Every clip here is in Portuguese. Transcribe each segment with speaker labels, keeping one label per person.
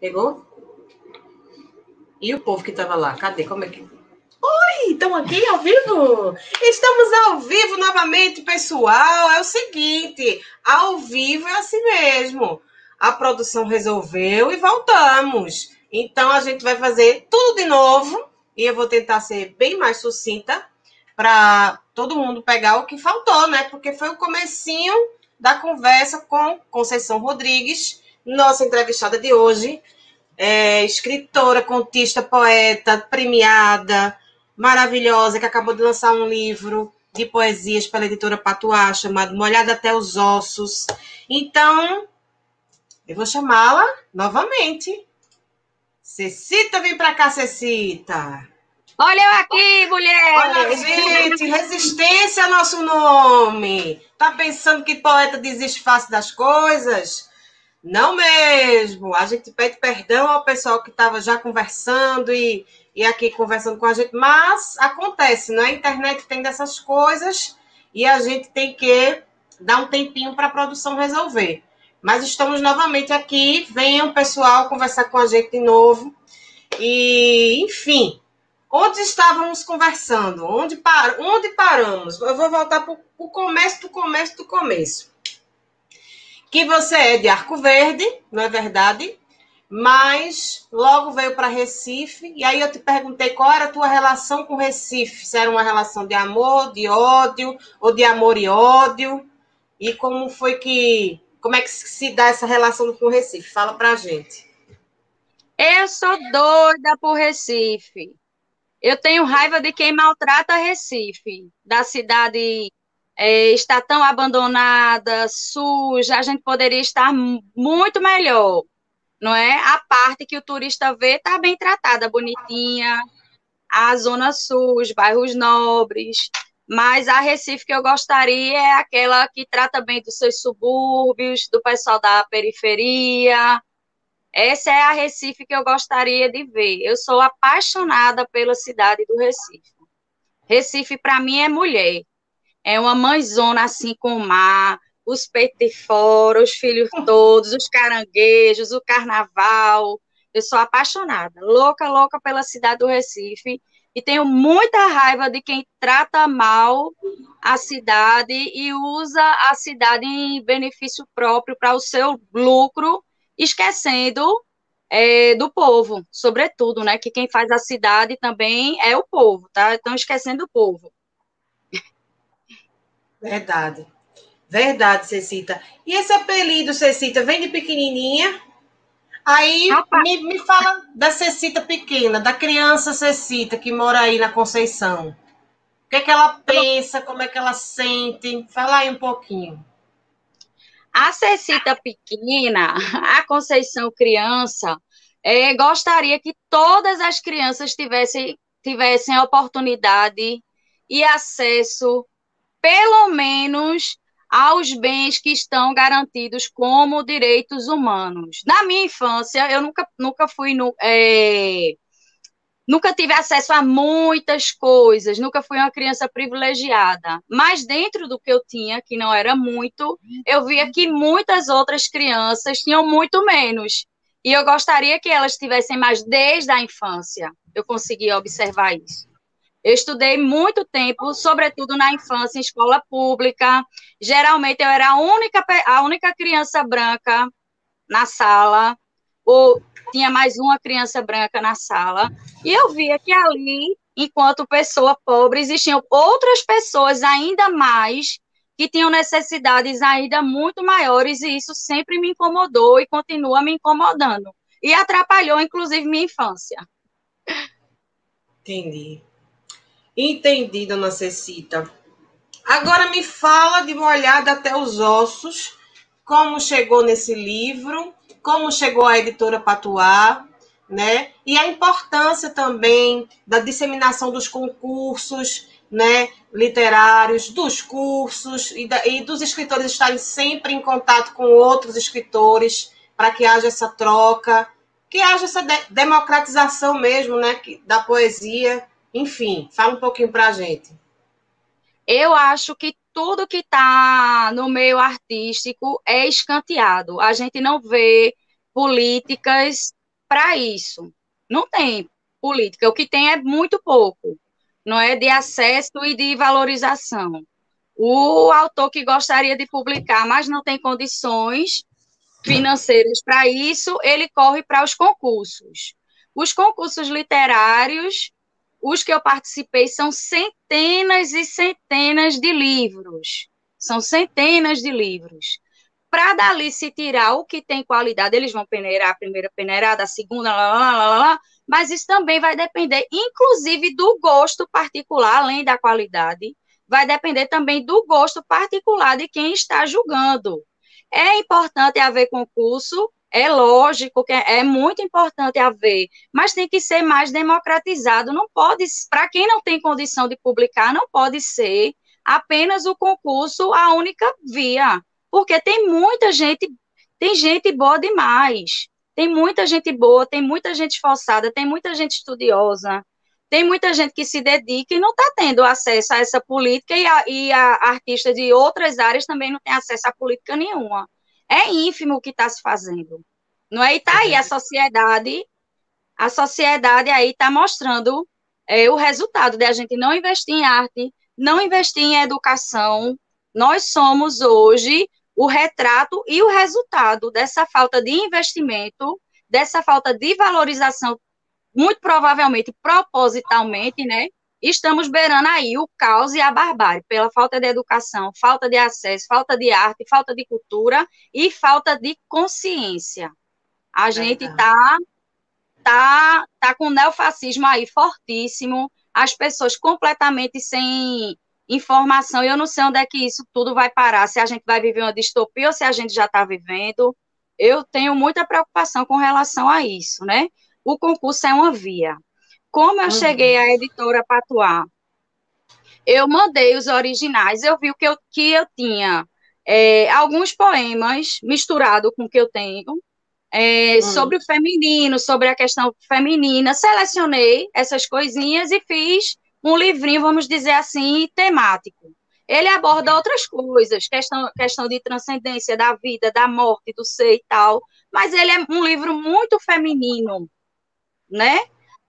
Speaker 1: Pegou? E o povo que estava lá? Cadê? Como é que. Oi, estão aqui ao vivo? Estamos ao vivo novamente, pessoal. É o seguinte: ao vivo é assim mesmo. A produção resolveu e voltamos. Então a gente vai fazer tudo de novo e eu vou tentar ser bem mais sucinta para todo mundo pegar o que faltou, né? Porque foi o comecinho da conversa com Conceição Rodrigues, nossa entrevistada de hoje, é, escritora, contista, poeta, premiada, maravilhosa, que acabou de lançar um livro de poesias pela editora Patuá, chamado Molhada até os Ossos. Então, eu vou chamá-la novamente. Cecita, vem para cá, Cecita.
Speaker 2: Olha eu aqui, mulher!
Speaker 1: Olha, gente, resistência é nosso nome. Tá pensando que poeta desiste fácil das coisas? Não mesmo. A gente pede perdão ao pessoal que estava já conversando e, e aqui conversando com a gente, mas acontece, né? A internet tem dessas coisas e a gente tem que dar um tempinho para a produção resolver. Mas estamos novamente aqui. Venham, pessoal, conversar com a gente de novo. E, enfim, onde estávamos conversando? Onde, par... onde paramos? Eu vou voltar para o começo do começo do começo que você é de Arco Verde, não é verdade? Mas logo veio para Recife, e aí eu te perguntei qual era a tua relação com Recife, se era uma relação de amor, de ódio, ou de amor e ódio, e como foi que, como é que se dá essa relação com Recife? Fala pra gente.
Speaker 2: Eu sou doida por Recife. Eu tenho raiva de quem maltrata Recife, da cidade é, está tão abandonada, suja, a gente poderia estar muito melhor, não é? A parte que o turista vê está bem tratada, bonitinha, a zona sul, os bairros nobres, mas a Recife que eu gostaria é aquela que trata bem dos seus subúrbios, do pessoal da periferia. Essa é a Recife que eu gostaria de ver. Eu sou apaixonada pela cidade do Recife. Recife, para mim, é mulher é uma mãezona assim com o mar, os peitos de fora, os filhos todos, os caranguejos, o carnaval. Eu sou apaixonada, louca, louca pela cidade do Recife e tenho muita raiva de quem trata mal a cidade e usa a cidade em benefício próprio para o seu lucro, esquecendo é, do povo, sobretudo, né? Que quem faz a cidade também é o povo, tá? Estão esquecendo o povo.
Speaker 1: Verdade. Verdade, Cecita. E esse apelido, Cecita, vem de pequenininha? Aí me, me fala da Cecita pequena, da criança Cecita que mora aí na Conceição. O que é que ela pensa, como é que ela sente? Fala aí um pouquinho.
Speaker 2: A Cecita pequena, a Conceição criança, é, gostaria que todas as crianças tivessem, tivessem oportunidade e acesso pelo menos aos bens que estão garantidos como direitos humanos. Na minha infância, eu nunca, nunca fui no, é, nunca tive acesso a muitas coisas, nunca fui uma criança privilegiada. Mas dentro do que eu tinha, que não era muito, eu via que muitas outras crianças tinham muito menos. E eu gostaria que elas tivessem mais desde a infância. Eu conseguia observar isso. Eu estudei muito tempo, sobretudo na infância, em escola pública. Geralmente eu era a única, a única criança branca na sala, ou tinha mais uma criança branca na sala. E eu via que ali, enquanto pessoa pobre, existiam outras pessoas ainda mais que tinham necessidades ainda muito maiores, e isso sempre me incomodou e continua me incomodando. E atrapalhou, inclusive, minha infância.
Speaker 1: Entendi. Entendi, dona Cecita. Agora me fala de uma olhada até os ossos, como chegou nesse livro, como chegou à editora Patuá, né? E a importância também da disseminação dos concursos, né, literários, dos cursos e, da, e dos escritores estarem sempre em contato com outros escritores para que haja essa troca, que haja essa de democratização mesmo, né, da poesia enfim, fala um pouquinho para a gente.
Speaker 2: Eu acho que tudo que está no meio artístico é escanteado. A gente não vê políticas para isso. Não tem política. O que tem é muito pouco, não é de acesso e de valorização. O autor que gostaria de publicar, mas não tem condições financeiras para isso, ele corre para os concursos. Os concursos literários, os que eu participei, são centenas e centenas de livros. São centenas de livros. Para dali se tirar o que tem qualidade, eles vão peneirar a primeira peneirada, a segunda, lá, lá, lá, lá, mas isso também vai depender, inclusive, do gosto particular, além da qualidade, vai depender também do gosto particular de quem está julgando. É importante haver concurso, é lógico que é muito importante haver, mas tem que ser mais democratizado. Não pode, para quem não tem condição de publicar, não pode ser apenas o concurso a única via, porque tem muita gente, tem gente boa demais. Tem muita gente boa, tem muita gente esforçada, tem muita gente estudiosa, tem muita gente que se dedica e não está tendo acesso a essa política, e a, e a artista de outras áreas também não tem acesso a política nenhuma. É ínfimo o que está se fazendo. Não é? E está aí a sociedade, a sociedade aí está mostrando é, o resultado de a gente não investir em arte, não investir em educação. Nós somos hoje o retrato e o resultado dessa falta de investimento, dessa falta de valorização muito provavelmente propositalmente, né? Estamos beirando aí o caos e a barbárie, pela falta de educação, falta de acesso, falta de arte, falta de cultura e falta de consciência. A gente está tá, tá com o neofascismo aí fortíssimo, as pessoas completamente sem informação, e eu não sei onde é que isso tudo vai parar, se a gente vai viver uma distopia ou se a gente já está vivendo. Eu tenho muita preocupação com relação a isso, né? o concurso é uma via. Como eu cheguei à editora Patuá, eu mandei os originais, eu vi o que eu, que eu tinha é, alguns poemas misturados com o que eu tenho, é, uhum. sobre o feminino, sobre a questão feminina, selecionei essas coisinhas e fiz um livrinho, vamos dizer assim, temático. Ele aborda outras coisas, questão, questão de transcendência da vida, da morte, do ser e tal, mas ele é um livro muito feminino, né?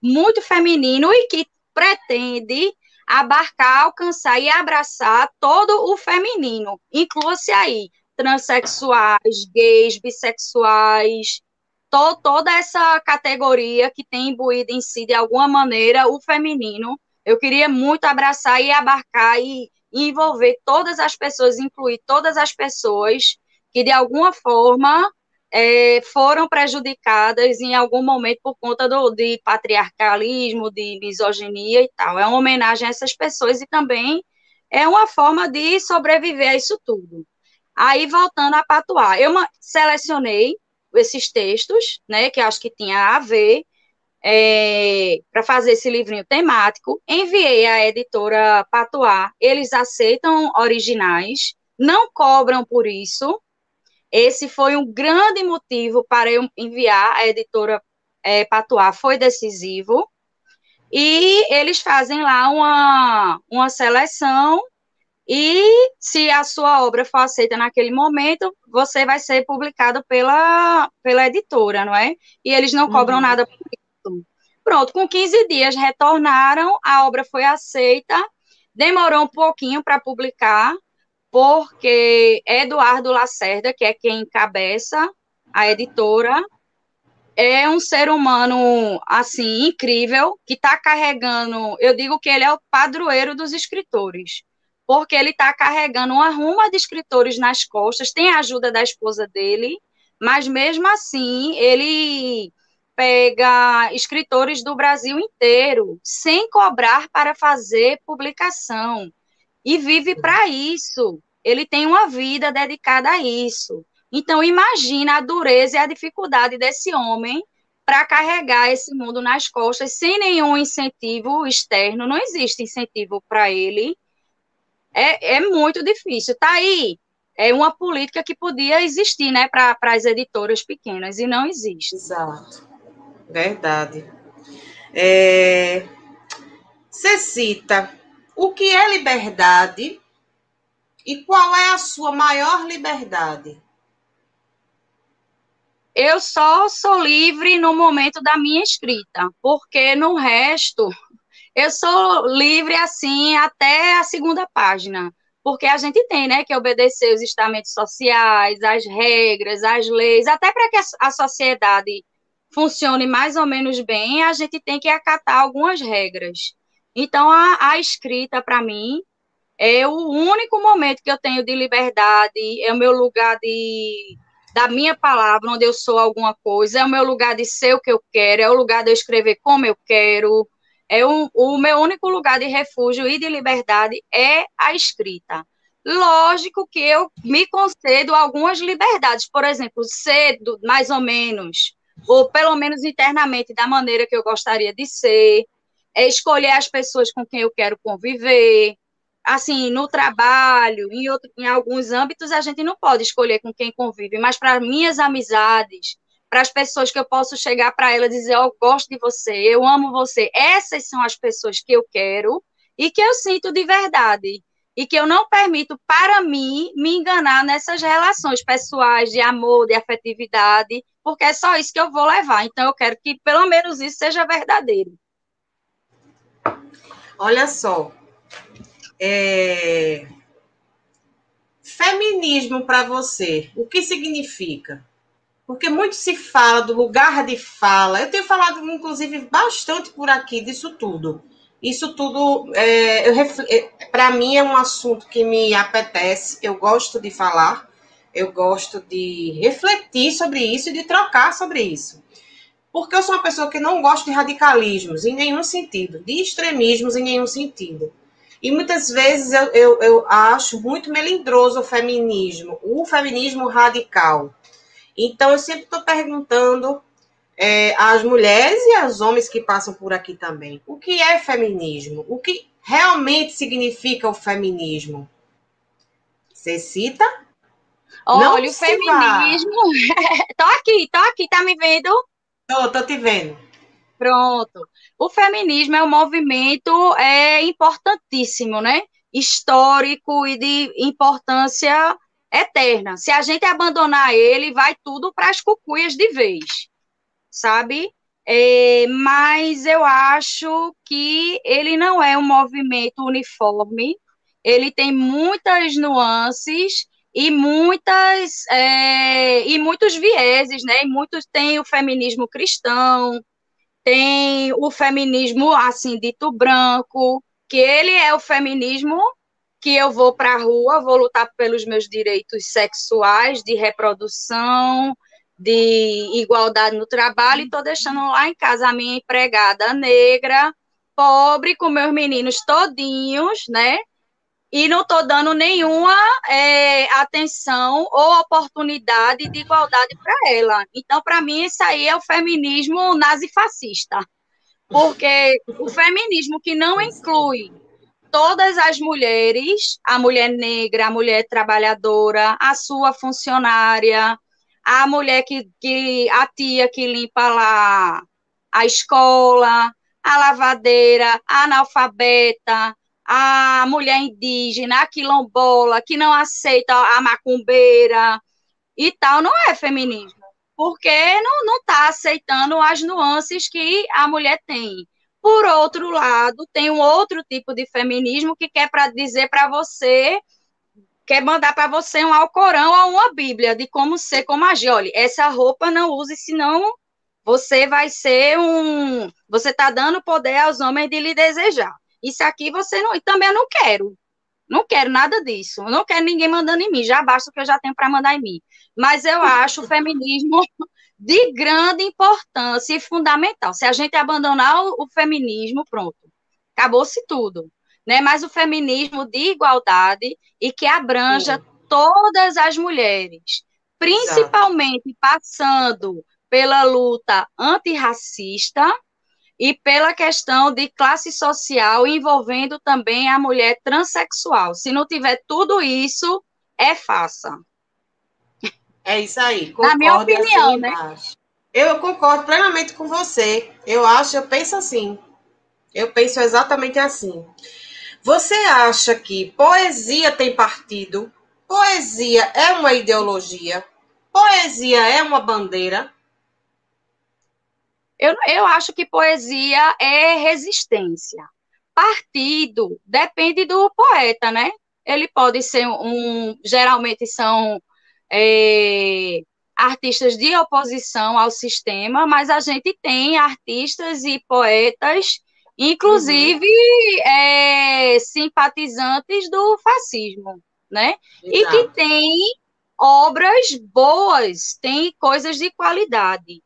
Speaker 2: Muito feminino e que pretende abarcar, alcançar e abraçar todo o feminino. Inclua-se aí transexuais, gays, bissexuais, to, toda essa categoria que tem imbuído em si, de alguma maneira, o feminino. Eu queria muito abraçar e abarcar e envolver todas as pessoas, incluir todas as pessoas que, de alguma forma, é, foram prejudicadas em algum momento por conta do, de patriarcalismo, de misoginia e tal. É uma homenagem a essas pessoas e também é uma forma de sobreviver a isso tudo. Aí, voltando a Patuá, eu selecionei esses textos, né, que acho que tinha a ver, é, para fazer esse livrinho temático, enviei à editora Patuá, eles aceitam originais, não cobram por isso, esse foi um grande motivo para eu enviar a editora é, Patuá, foi decisivo. E eles fazem lá uma, uma seleção, e se a sua obra for aceita naquele momento, você vai ser publicado pela, pela editora, não é? E eles não cobram uhum. nada por isso. Pronto, com 15 dias retornaram, a obra foi aceita, demorou um pouquinho para publicar, porque Eduardo Lacerda, que é quem encabeça a editora, é um ser humano assim incrível que está carregando. Eu digo que ele é o padroeiro dos escritores, porque ele está carregando uma ruma de escritores nas costas. Tem a ajuda da esposa dele, mas mesmo assim ele pega escritores do Brasil inteiro sem cobrar para fazer publicação e vive para isso. Ele tem uma vida dedicada a isso. Então, imagina a dureza e a dificuldade desse homem para carregar esse mundo nas costas sem nenhum incentivo externo. Não existe incentivo para ele. É, é muito difícil. Está aí. É uma política que podia existir né, para as editoras pequenas e não existe.
Speaker 1: Exato. Verdade. É... Cita o que é liberdade e qual é a sua maior liberdade?
Speaker 2: Eu só sou livre no momento da minha escrita, porque no resto eu sou livre assim até a segunda página, porque a gente tem, né, que obedecer os estamentos sociais, as regras, as leis, até para que a, sociedade funcione mais ou menos bem, a gente tem que acatar algumas regras. Então, a, a escrita, para mim, é o único momento que eu tenho de liberdade, é o meu lugar de da minha palavra, onde eu sou alguma coisa, é o meu lugar de ser o que eu quero, é o lugar de eu escrever como eu quero, é um, o meu único lugar de refúgio e de liberdade é a escrita. Lógico que eu me concedo algumas liberdades, por exemplo, cedo, mais ou menos, ou pelo menos internamente, da maneira que eu gostaria de ser, é escolher as pessoas com quem eu quero conviver. Assim, no trabalho, em, outro, em alguns âmbitos, a gente não pode escolher com quem convive, mas para minhas amizades, para as pessoas que eu posso chegar para ela e dizer, eu gosto de você, eu amo você. Essas são as pessoas que eu quero e que eu sinto de verdade. E que eu não permito, para mim, me enganar nessas relações pessoais, de amor, de afetividade, porque é só isso que eu vou levar. Então, eu quero que pelo menos isso seja verdadeiro.
Speaker 1: Olha só. É... Feminismo para você, o que significa? porque muito se fala do lugar de fala. Eu tenho falado, inclusive, bastante por aqui disso tudo. Isso tudo, é, é, para mim, é um assunto que me apetece, eu gosto de falar, eu gosto de refletir sobre isso e de trocar sobre isso. Porque eu sou uma pessoa que não gosta de radicalismos em nenhum sentido, de extremismos em nenhum sentido. E muitas vezes eu, eu, eu acho muito melindroso o feminismo, o feminismo radical então, eu sempre estou perguntando é, às mulheres e aos homens que passam por aqui também: o que é feminismo? O que realmente significa o feminismo? Você cita?
Speaker 2: Olha, o feminismo. tô aqui, tô aqui, tá me vendo?
Speaker 1: Tô, tô te vendo.
Speaker 2: Pronto. O feminismo é um movimento é, importantíssimo, né? Histórico e de importância eterna. Se a gente abandonar ele, vai tudo para as cucuias de vez, sabe? É, mas eu acho que ele não é um movimento uniforme, ele tem muitas nuances e muitas é, e muitos vieses, né? E muitos tem o feminismo cristão, tem o feminismo assim dito branco, que ele é o feminismo que eu vou para a rua, vou lutar pelos meus direitos sexuais, de reprodução, de igualdade no trabalho, e estou deixando lá em casa a minha empregada negra, pobre, com meus meninos todinhos, né? E não estou dando nenhuma é, atenção ou oportunidade de igualdade para ela. Então, para mim, isso aí é o feminismo nazifascista. Porque o feminismo que não inclui todas as mulheres, a mulher negra, a mulher trabalhadora, a sua funcionária, a mulher que, que a tia que limpa lá a escola, a lavadeira, a analfabeta, a mulher indígena, a quilombola, que não aceita a macumbeira e tal, não é feminismo, porque não está aceitando as nuances que a mulher tem. Por outro lado, tem um outro tipo de feminismo que quer para dizer para você, quer mandar para você um Alcorão ou uma Bíblia de como ser, como agir. Olha, essa roupa não use, senão você vai ser um. Você está dando poder aos homens de lhe desejar. Isso aqui você não. E também eu não quero. Não quero nada disso. Eu não quero ninguém mandando em mim. Já basta o que eu já tenho para mandar em mim. Mas eu acho o feminismo de grande importância e fundamental. Se a gente abandonar o, o feminismo, pronto, acabou-se tudo. Né? Mas o feminismo de igualdade e que abranja Sim. todas as mulheres, principalmente Exato. passando pela luta antirracista e pela questão de classe social, envolvendo também a mulher transexual. Se não tiver tudo isso, é faça.
Speaker 1: É isso aí.
Speaker 2: Na minha assim opinião, assim, né?
Speaker 1: Eu concordo plenamente com você. Eu acho, eu penso assim. Eu penso exatamente assim. Você acha que poesia tem partido? Poesia é uma ideologia? Poesia é uma bandeira?
Speaker 2: Eu, eu acho que poesia é resistência. Partido depende do poeta, né? Ele pode ser um. Geralmente são é, artistas de oposição ao sistema, mas a gente tem artistas e poetas, inclusive uhum. é, simpatizantes do fascismo, né? Exato. E que tem obras boas, tem coisas de qualidade.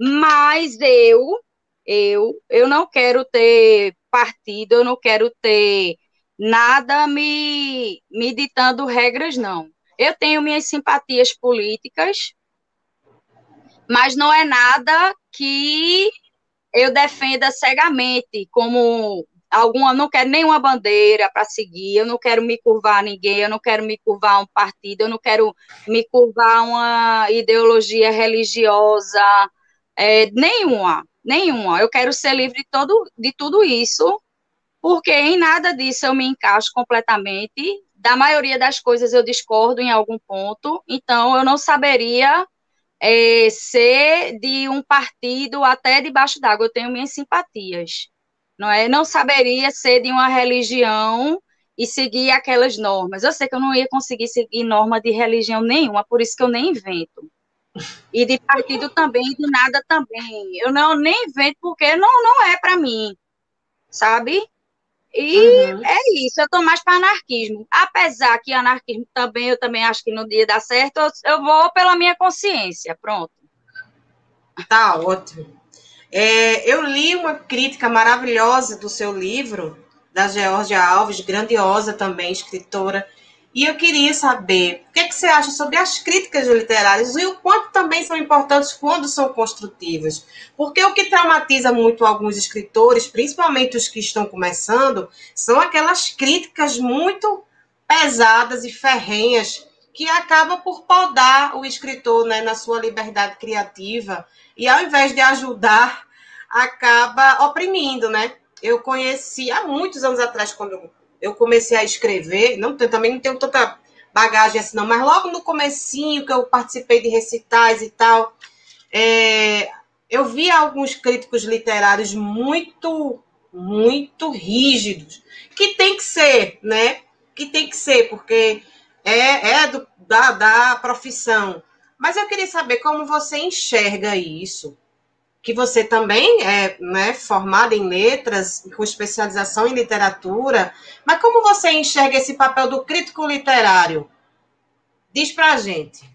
Speaker 2: Mas eu, eu, eu não quero ter partido, eu não quero ter nada me, me ditando regras, não. Eu tenho minhas simpatias políticas, mas não é nada que eu defenda cegamente, como alguma, não quero nenhuma bandeira para seguir, eu não quero me curvar a ninguém, eu não quero me curvar a um partido, eu não quero me curvar a uma ideologia religiosa, é, nenhuma, nenhuma. Eu quero ser livre de, todo, de tudo isso, porque em nada disso eu me encaixo completamente. Da maioria das coisas eu discordo em algum ponto, então eu não saberia é, ser de um partido até debaixo d'água. Eu tenho minhas simpatias, não é? Não saberia ser de uma religião e seguir aquelas normas. Eu sei que eu não ia conseguir seguir norma de religião nenhuma, por isso que eu nem invento. E de partido também, de nada também. Eu não nem invento porque não, não é para mim, sabe? E uhum. é isso, eu tô mais para anarquismo. Apesar que anarquismo também, eu também acho que no dia dá certo, eu, eu vou pela minha consciência, pronto.
Speaker 1: Tá ótimo. É, eu li uma crítica maravilhosa do seu livro, da Georgia Alves, grandiosa também, escritora, e eu queria saber o que, é que você acha sobre as críticas literárias e o quanto também são importantes quando são construtivas. Porque o que traumatiza muito alguns escritores, principalmente os que estão começando, são aquelas críticas muito pesadas e ferrenhas que acabam por podar o escritor né, na sua liberdade criativa e ao invés de ajudar, acaba oprimindo, né? Eu conheci há muitos anos atrás, quando eu comecei a escrever, não também não tenho tanta bagagem assim não, mas logo no comecinho que eu participei de recitais e tal, é, eu vi alguns críticos literários muito, muito rígidos, que tem que ser, né? Que tem que ser, porque é, é do, da, da profissão. Mas eu queria saber como você enxerga isso que você também é né, formada em letras, com especialização em literatura, mas como você enxerga esse papel do crítico literário? Diz pra gente.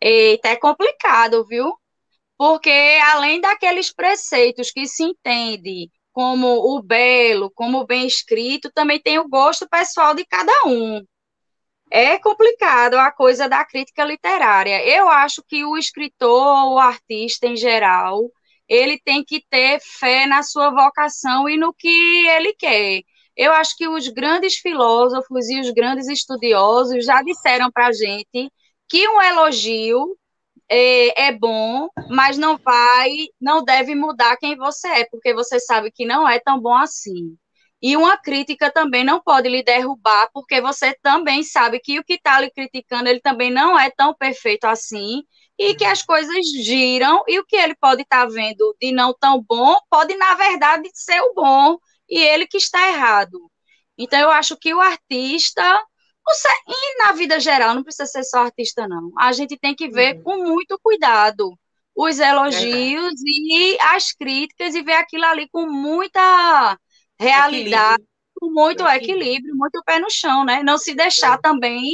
Speaker 2: Eita, é complicado, viu? Porque além daqueles preceitos que se entende como o belo, como o bem escrito, também tem o gosto pessoal de cada um. É complicado a coisa da crítica literária. Eu acho que o escritor, o artista em geral, ele tem que ter fé na sua vocação e no que ele quer. Eu acho que os grandes filósofos e os grandes estudiosos já disseram para a gente que um elogio é, é, bom, mas não vai, não deve mudar quem você é, porque você sabe que não é tão bom assim. E uma crítica também não pode lhe derrubar, porque você também sabe que o que está lhe criticando, ele também não é tão perfeito assim, e que as coisas giram e o que ele pode estar tá vendo de não tão bom pode, na verdade, ser o bom e ele que está errado. Então, eu acho que o artista, e na vida geral, não precisa ser só artista, não. A gente tem que ver uhum. com muito cuidado os elogios é e as críticas e ver aquilo ali com muita realidade, equilíbrio. com muito equilíbrio. equilíbrio, muito pé no chão, né? Não se deixar é. também,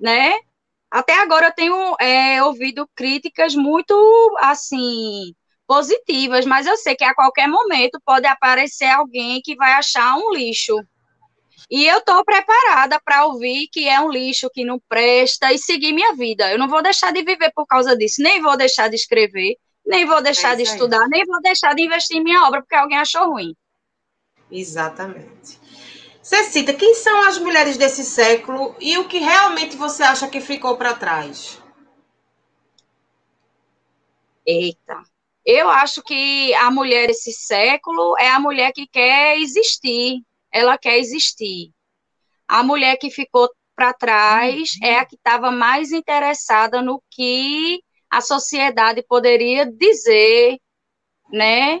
Speaker 2: né? Até agora eu tenho é, ouvido críticas muito, assim, positivas, mas eu sei que a qualquer momento pode aparecer alguém que vai achar um lixo. E eu estou preparada para ouvir que é um lixo, que não presta e seguir minha vida. Eu não vou deixar de viver por causa disso, nem vou deixar de escrever, nem vou deixar é de estudar, nem vou deixar de investir em minha obra porque alguém achou ruim.
Speaker 1: Exatamente. Você cita quem são as mulheres desse século e o que realmente você acha que ficou para trás?
Speaker 2: Eita. Eu acho que a mulher desse século é a mulher que quer existir, ela quer existir. A mulher que ficou para trás é a que estava mais interessada no que a sociedade poderia dizer, né?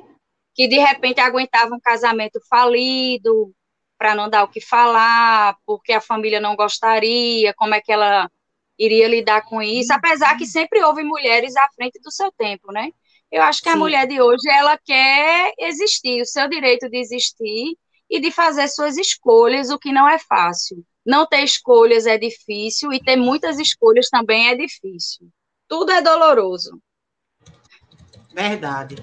Speaker 2: Que de repente aguentava um casamento falido para não dar o que falar, porque a família não gostaria, como é que ela iria lidar com isso, apesar que sempre houve mulheres à frente do seu tempo, né? Eu acho que Sim. a mulher de hoje ela quer existir, o seu direito de existir e de fazer suas escolhas, o que não é fácil. Não ter escolhas é difícil e ter muitas escolhas também é difícil. Tudo é doloroso.
Speaker 1: Verdade.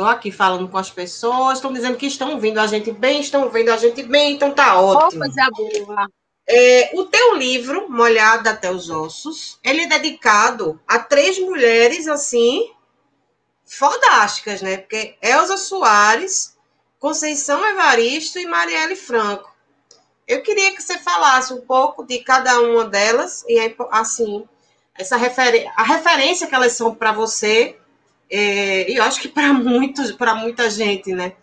Speaker 1: Estou aqui falando com as pessoas, estão dizendo que estão ouvindo a gente bem, estão vendo a gente bem, então tá ótimo.
Speaker 2: Oh, boa.
Speaker 1: É, o teu livro, Molhado até os Ossos, ele é dedicado a três mulheres, assim, fodásticas, né? Porque Elza Soares, Conceição Evaristo e Marielle Franco. Eu queria que você falasse um pouco de cada uma delas e assim essa refer a referência que elas são para você é, e eu acho que para muitos para muita gente, né?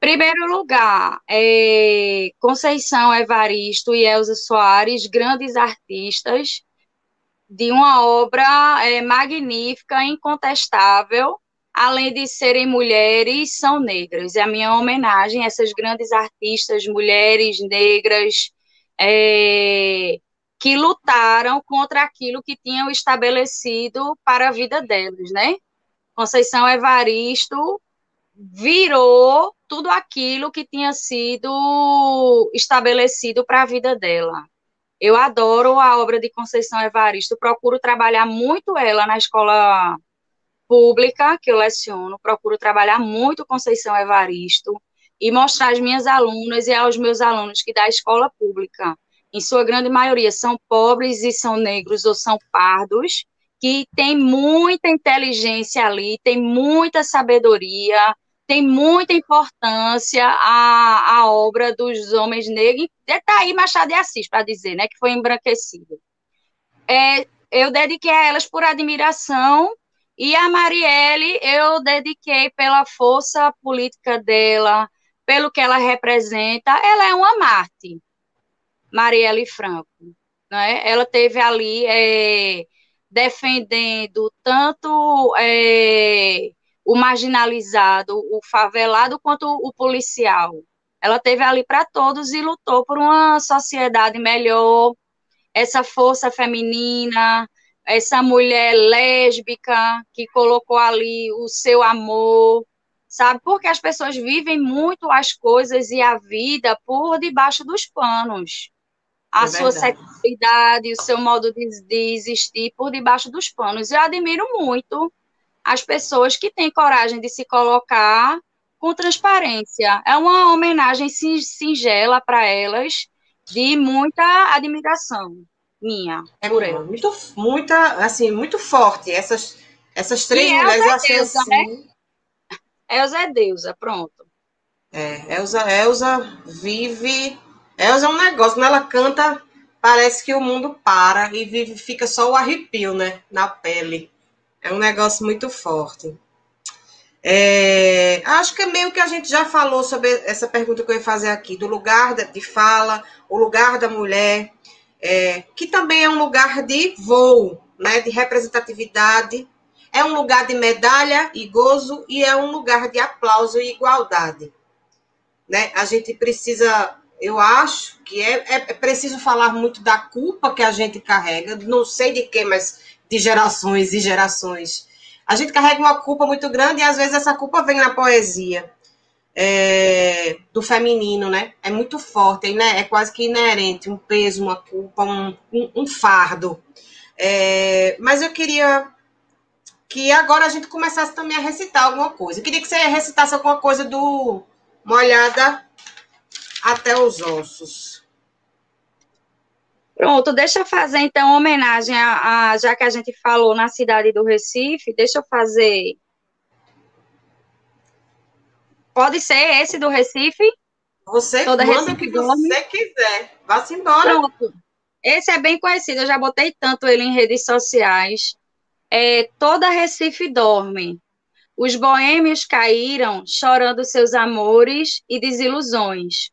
Speaker 2: Primeiro lugar, é, Conceição Evaristo e Elza Soares, grandes artistas de uma obra é, magnífica, incontestável, além de serem mulheres, são negras. É a minha homenagem a essas grandes artistas, mulheres negras, é, que lutaram contra aquilo que tinham estabelecido para a vida delas, né? Conceição Evaristo virou tudo aquilo que tinha sido estabelecido para a vida dela. Eu adoro a obra de Conceição Evaristo, procuro trabalhar muito ela na escola pública que eu leciono, procuro trabalhar muito Conceição Evaristo e mostrar às minhas alunas e aos meus alunos que da escola pública, em sua grande maioria, são pobres e são negros ou são pardos, que tem muita inteligência ali, tem muita sabedoria, tem muita importância a, a obra dos homens negros, está aí Machado de Assis, para dizer, né, que foi embranquecido. É, eu dediquei a elas por admiração e a Marielle eu dediquei pela força política dela, pelo que ela representa. Ela é uma Marte, Marielle Franco. Né? Ela teve ali é, defendendo tanto é, o marginalizado, o favelado, quanto o policial. Ela teve ali para todos e lutou por uma sociedade melhor, essa força feminina, essa mulher lésbica que colocou ali o seu amor, sabe? Porque as pessoas vivem muito as coisas e a vida por debaixo dos panos. A é sua sexualidade, o seu modo de, de existir por debaixo dos panos. Eu admiro muito as pessoas que têm coragem de se colocar com transparência. É uma homenagem singela para elas, de muita admiração minha
Speaker 1: é por ela. Muito, muita, assim, muito forte. Essas, essas três e mulheres, eu achei deusa, assim... Né?
Speaker 2: Elza é deusa, pronto.
Speaker 1: É, Elza, Elza vive... Elza é um negócio, quando ela canta, parece que o mundo para e vive, fica só o arrepio, né, na pele. É um negócio muito forte. É, acho que é meio que a gente já falou sobre essa pergunta que eu ia fazer aqui, do lugar de fala, o lugar da mulher, é, que também é um lugar de voo, né, de representatividade, é um lugar de medalha e gozo e é um lugar de aplauso e igualdade. Né? A gente precisa, eu acho que é, é preciso falar muito da culpa que a gente carrega, não sei de quê, mas de gerações e gerações. A gente carrega uma culpa muito grande e às vezes essa culpa vem na poesia é, do feminino, né? É muito forte, né? é quase que inerente, um peso, uma culpa, um, um, um fardo. É, mas eu queria que agora a gente começasse também a recitar alguma coisa. Eu queria que você recitasse alguma coisa do Molhada até os ossos.
Speaker 2: Pronto, deixa eu fazer então homenagem a, a, já que a gente falou na cidade do Recife, deixa eu fazer Pode ser esse do Recife?
Speaker 1: Você Toda manda Recife o que dorme. você quiser. Vá-se embora. Pronto.
Speaker 2: Esse é bem conhecido, eu já botei tanto ele em redes sociais. É, Toda Recife dorme. Os boêmios caíram chorando seus amores e desilusões.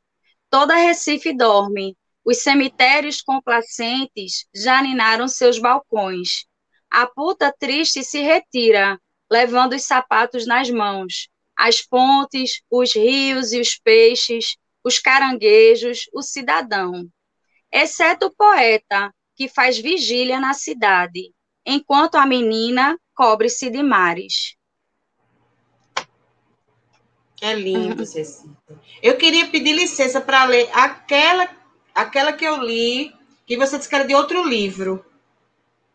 Speaker 2: Toda Recife dorme. Os cemitérios complacentes já seus balcões. A puta triste se retira, levando os sapatos nas mãos. As pontes, os rios e os peixes, os caranguejos, o cidadão. Exceto o poeta, que faz vigília na cidade, enquanto a menina cobre-se de mares.
Speaker 1: É lindo, Cecília. Eu queria pedir licença para ler aquela, aquela que eu li, que você disse que era de outro livro.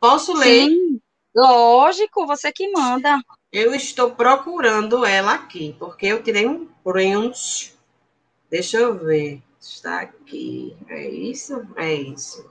Speaker 1: Posso ler? Sim,
Speaker 2: lógico, você que manda.
Speaker 1: Eu estou procurando ela aqui, porque eu tirei um print. Deixa eu ver. Está aqui. É isso? É isso.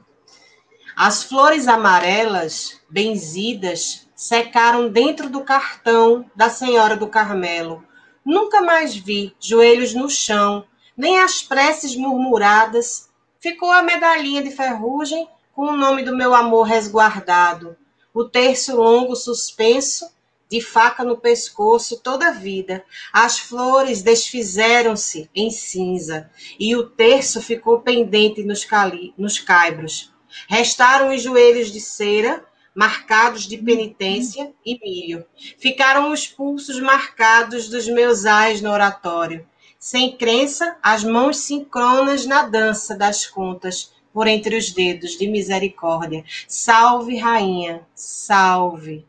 Speaker 1: As flores amarelas, benzidas, secaram dentro do cartão da Senhora do Carmelo Nunca mais vi joelhos no chão, nem as preces murmuradas. Ficou a medalhinha de ferrugem com o nome do meu amor resguardado. O terço longo suspenso, de faca no pescoço toda a vida. As flores desfizeram-se em cinza, e o terço ficou pendente nos, cali, nos caibros. Restaram os joelhos de cera, marcados de penitência e milho. Ficaram os pulsos marcados dos meus ais no oratório. Sem crença, as mãos sincronas na dança das contas, por entre os dedos de misericórdia. Salve, rainha, salve,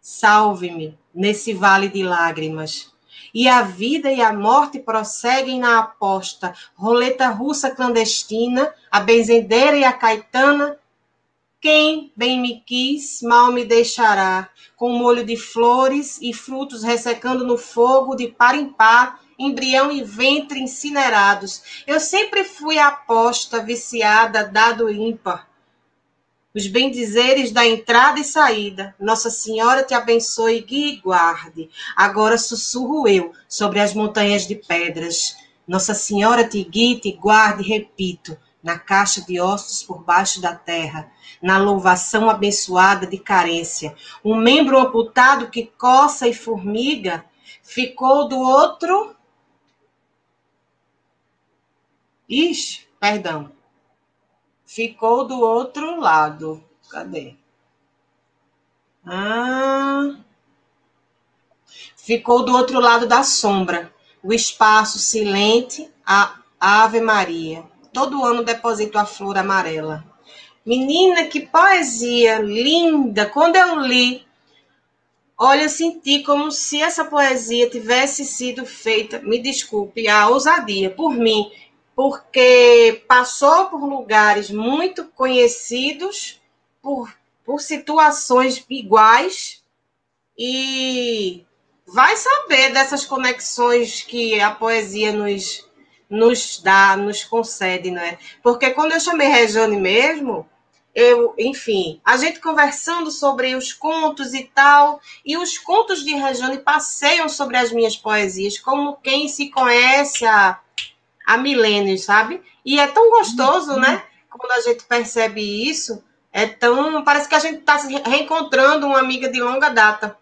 Speaker 1: salve-me nesse vale de lágrimas. E a vida e a morte prosseguem na aposta, roleta russa clandestina, a benzendeira e a caetana quem bem me quis, mal me deixará, com molho de flores e frutos ressecando no fogo de par em par, embrião e ventre incinerados. Eu sempre fui aposta, viciada, dado ímpar. Os bendizeres da entrada e saída. Nossa Senhora te abençoe, guie e guarde. Agora sussurro eu sobre as montanhas de pedras. Nossa Senhora te guie, te guarde, repito, na caixa de ossos por baixo da terra na louvação abençoada de carência. Um membro amputado que coça e formiga ficou do outro. Ixi, perdão. Ficou do outro lado. Cadê? Ah. Ficou do outro lado da sombra. O espaço silente, a Ave Maria. Todo ano deposito a flor amarela. Menina, que poesia linda! Quando eu li, olha, eu senti como se essa poesia tivesse sido feita, me desculpe a ousadia, por mim, porque passou por lugares muito conhecidos, por, por situações iguais, e vai saber dessas conexões que a poesia nos, nos dá, nos concede, não é? Porque quando eu chamei Rejane mesmo, eu, enfim, a gente conversando sobre os contos e tal, e os contos de Rejane passeiam sobre as minhas poesias, como quem se conhece há, há milênios, sabe? E é tão gostoso, uhum. né? Quando a gente percebe isso, é tão. Parece que a gente está reencontrando uma amiga de longa data.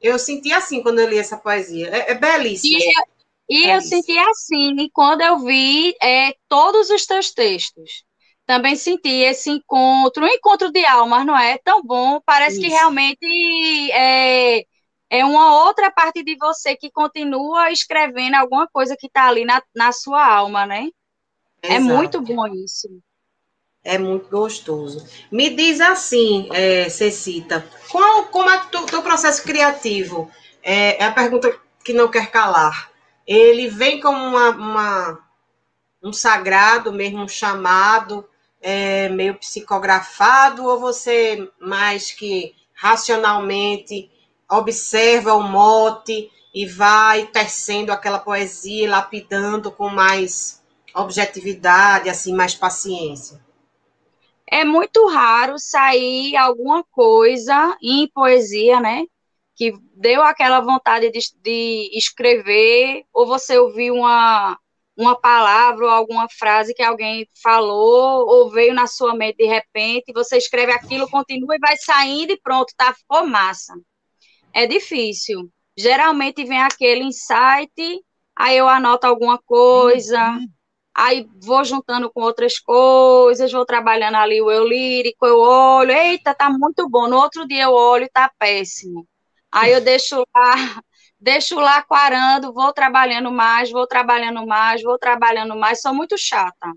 Speaker 1: Eu senti assim quando eu li essa poesia. É, é belíssima.
Speaker 2: E, e eu senti assim quando eu vi é, todos os teus textos também senti esse encontro, um encontro de almas, não é? Tão bom, parece Isso. que realmente é, é uma outra parte de você que continua escrevendo alguma coisa que está ali na, na sua alma, né? É Exato. É muito bom isso.
Speaker 1: É muito gostoso. Me diz assim, é, Cecita, qual, como é o teu processo criativo? É, é, a pergunta que não quer calar. Ele vem como uma, uma um sagrado, mesmo um chamado, é, meio psicografado ou você mais que racionalmente observa o mote e vai tecendo aquela poesia, lapidando com mais objetividade, assim, mais paciência?
Speaker 2: É muito raro sair alguma coisa em poesia, né? Que deu aquela vontade de, de escrever, ou você ouviu uma, uma palavra ou alguma frase que alguém falou ou veio na sua mente de repente, você escreve aquilo, continua e vai saindo e pronto, tá, ficou massa. É difícil. geralmente vem aquele insight, aí eu anoto alguma coisa, aí vou juntando com outras coisas, vou trabalhando ali o eu lírico, eu olho, eita, tá muito bom. No outro dia eu olho tá péssimo. Aí eu deixo lá, deixo lá quarando, vou trabalhando mais, vou trabalhando mais, vou trabalhando mais, sou muito chata.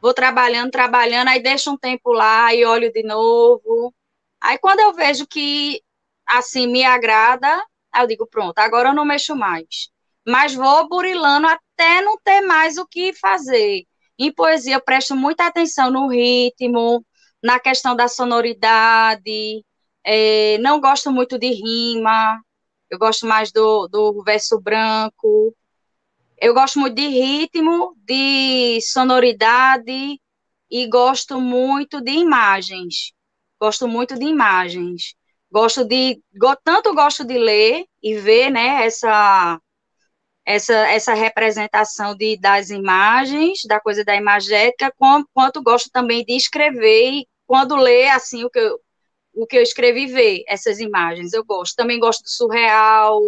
Speaker 2: Vou trabalhando, trabalhando, aí deixo um tempo lá e olho de novo. Aí quando eu vejo que assim me agrada, eu digo, pronto, agora eu não mexo mais. Mas vou burilando até não ter mais o que fazer. Em poesia, eu presto muita atenção no ritmo, na questão da sonoridade, é, não gosto muito de rima, eu gosto mais do, do verso branco. Eu gosto muito de ritmo, de sonoridade e gosto muito de imagens. Gosto muito de imagens. Gosto de tanto gosto de ler e ver, né, essa essa, essa representação de, das imagens, da coisa da imagética, quanto gosto também de escrever e quando lê assim o que eu, o que eu escrevi ver essas imagens. Eu gosto. Também gosto do surreal.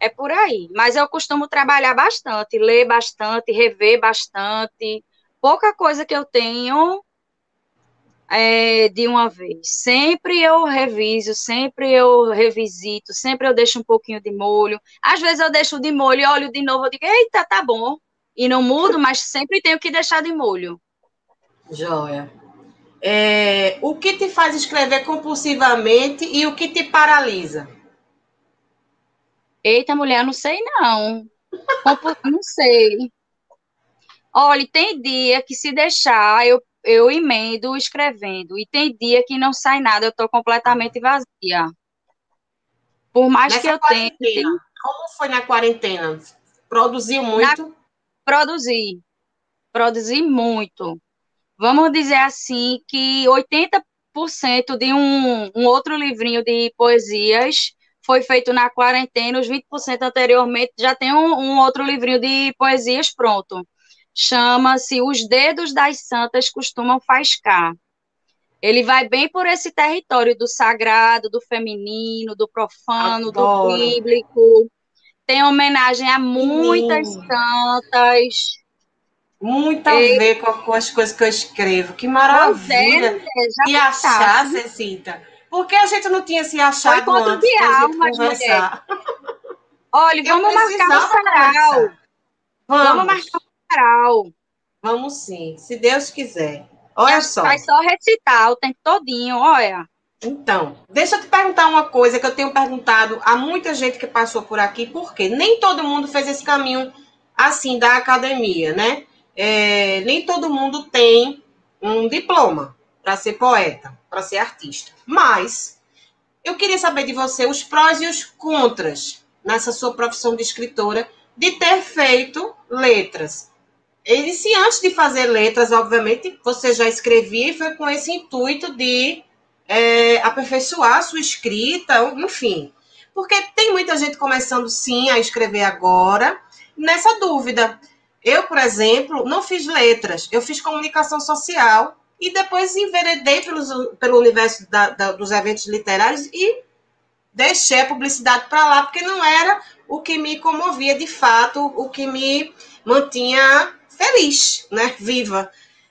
Speaker 2: É por aí. Mas eu costumo trabalhar bastante, ler bastante, rever bastante. Pouca coisa que eu tenho é, de uma vez. Sempre eu reviso, sempre eu revisito, sempre eu deixo um pouquinho de molho. Às vezes eu deixo de molho e olho de novo, eu digo, eita, tá bom. E não mudo, mas sempre tenho que deixar de molho.
Speaker 1: Joia. É, o que te faz escrever compulsivamente e o que te paralisa?
Speaker 2: Eita, mulher, não sei não. não sei. Olha, tem dia que se deixar, eu eu emendo escrevendo. E tem dia que não sai nada, eu estou completamente vazia. Por mais Nessa que eu tenha.
Speaker 1: Como foi na quarentena? Produziu muito? Na...
Speaker 2: Produzi. Produzi muito. Vamos dizer assim que 80% de um, um outro livrinho de poesias foi feito na quarentena, os 20% anteriormente já tem um, um outro livrinho de poesias pronto chama-se Os Dedos das Santas Costumam Faiscar. Ele vai bem por esse território do sagrado, do feminino, do profano, Adoro. do bíblico. Tem homenagem a muitas santas.
Speaker 1: Muito a ver com, as coisas que eu escrevo. Que maravilha! É, e achar, Cecita. Por que a gente não tinha se achado Foi antes de almas, conversar?
Speaker 2: Olha, vamos marcar um sarau. Vamos. vamos marcar geral.
Speaker 1: Vamos sim, se Deus quiser. Olha só.
Speaker 2: Vai só recitar o tempo todinho, olha.
Speaker 1: Então, deixa eu te perguntar uma coisa que eu tenho perguntado a muita gente que passou por aqui, porque nem todo mundo fez esse caminho assim da academia, né? É, nem todo mundo tem um diploma para ser poeta, para ser artista. Mas eu queria saber de você os prós e os contras nessa sua profissão de escritora de ter feito letras. Ele, se antes de fazer letras, obviamente, você já escrevia e foi com esse intuito de é, aperfeiçoar a sua escrita, enfim. Porque tem muita gente começando, sim, a escrever agora, nessa dúvida. Eu, por exemplo, não fiz letras, eu fiz comunicação social e depois enveredei pelos, pelo universo da, da, dos eventos literários e deixei a publicidade para lá, porque não era o que me comovia de fato, o que me mantinha feliz, né? Viva.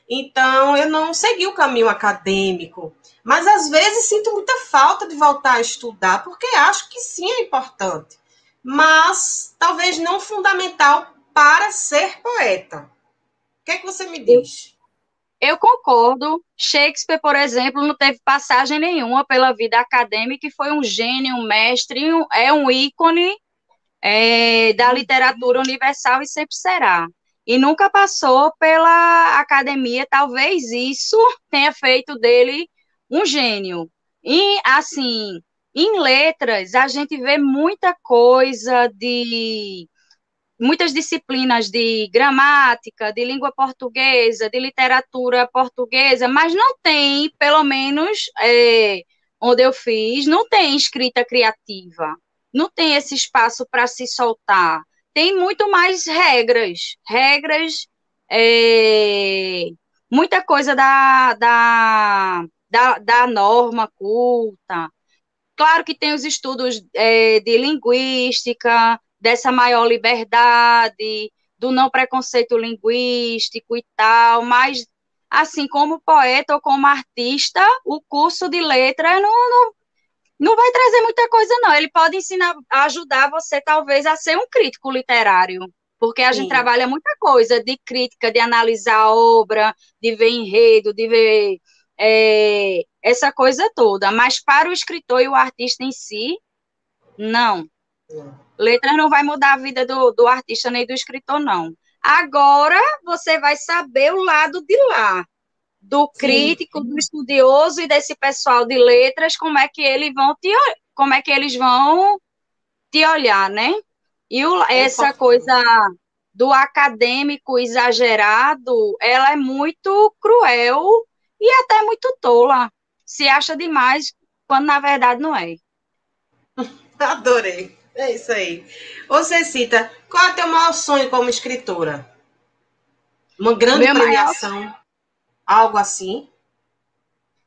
Speaker 1: Então, eu não segui o caminho acadêmico. Mas às vezes sinto muita falta de voltar a estudar, porque acho que sim é importante. Mas talvez não fundamental para ser poeta. O que é que você me diz?
Speaker 2: Eu concordo. Shakespeare, por exemplo, não teve passagem nenhuma pela vida acadêmica e foi um gênio, um mestre, um, é um ícone é, da literatura universal e sempre será e nunca passou pela academia. Talvez isso tenha feito dele um gênio. E, assim, em letras, a gente vê muita coisa de. Muitas disciplinas de gramática, de língua portuguesa, de literatura portuguesa, mas não tem, pelo menos é, onde eu fiz, não tem escrita criativa, não tem esse espaço para se soltar. Tem muito mais regras, regras, é, muita coisa da, da, da, da norma culta. Claro que tem os estudos é, de linguística, dessa maior liberdade, do não preconceito linguístico e tal, mas assim como poeta ou como artista, o curso de letras não, não, não vai trazer muita coisa, não. Ele pode ensinar, ajudar você, talvez, a ser um crítico literário, porque a Sim. gente trabalha muita coisa de crítica, de analisar a obra, de ver enredo, de ver é, essa coisa toda. Mas para o escritor e o artista em si, não. Letras não vai mudar a vida do, do artista nem do escritor, não. Agora você vai saber o lado de lá, do crítico, Sim. do estudioso e desse pessoal de letras, como é que eles vão te, como é que eles vão te olhar, né? E o, essa coisa do acadêmico exagerado, ela é muito cruel e até muito tola. Se acha demais, quando na verdade não é.
Speaker 1: Adorei. É isso aí. Você cita, qual é o teu maior sonho como escritora? Uma grande Meu premiação? Maior... Algo assim?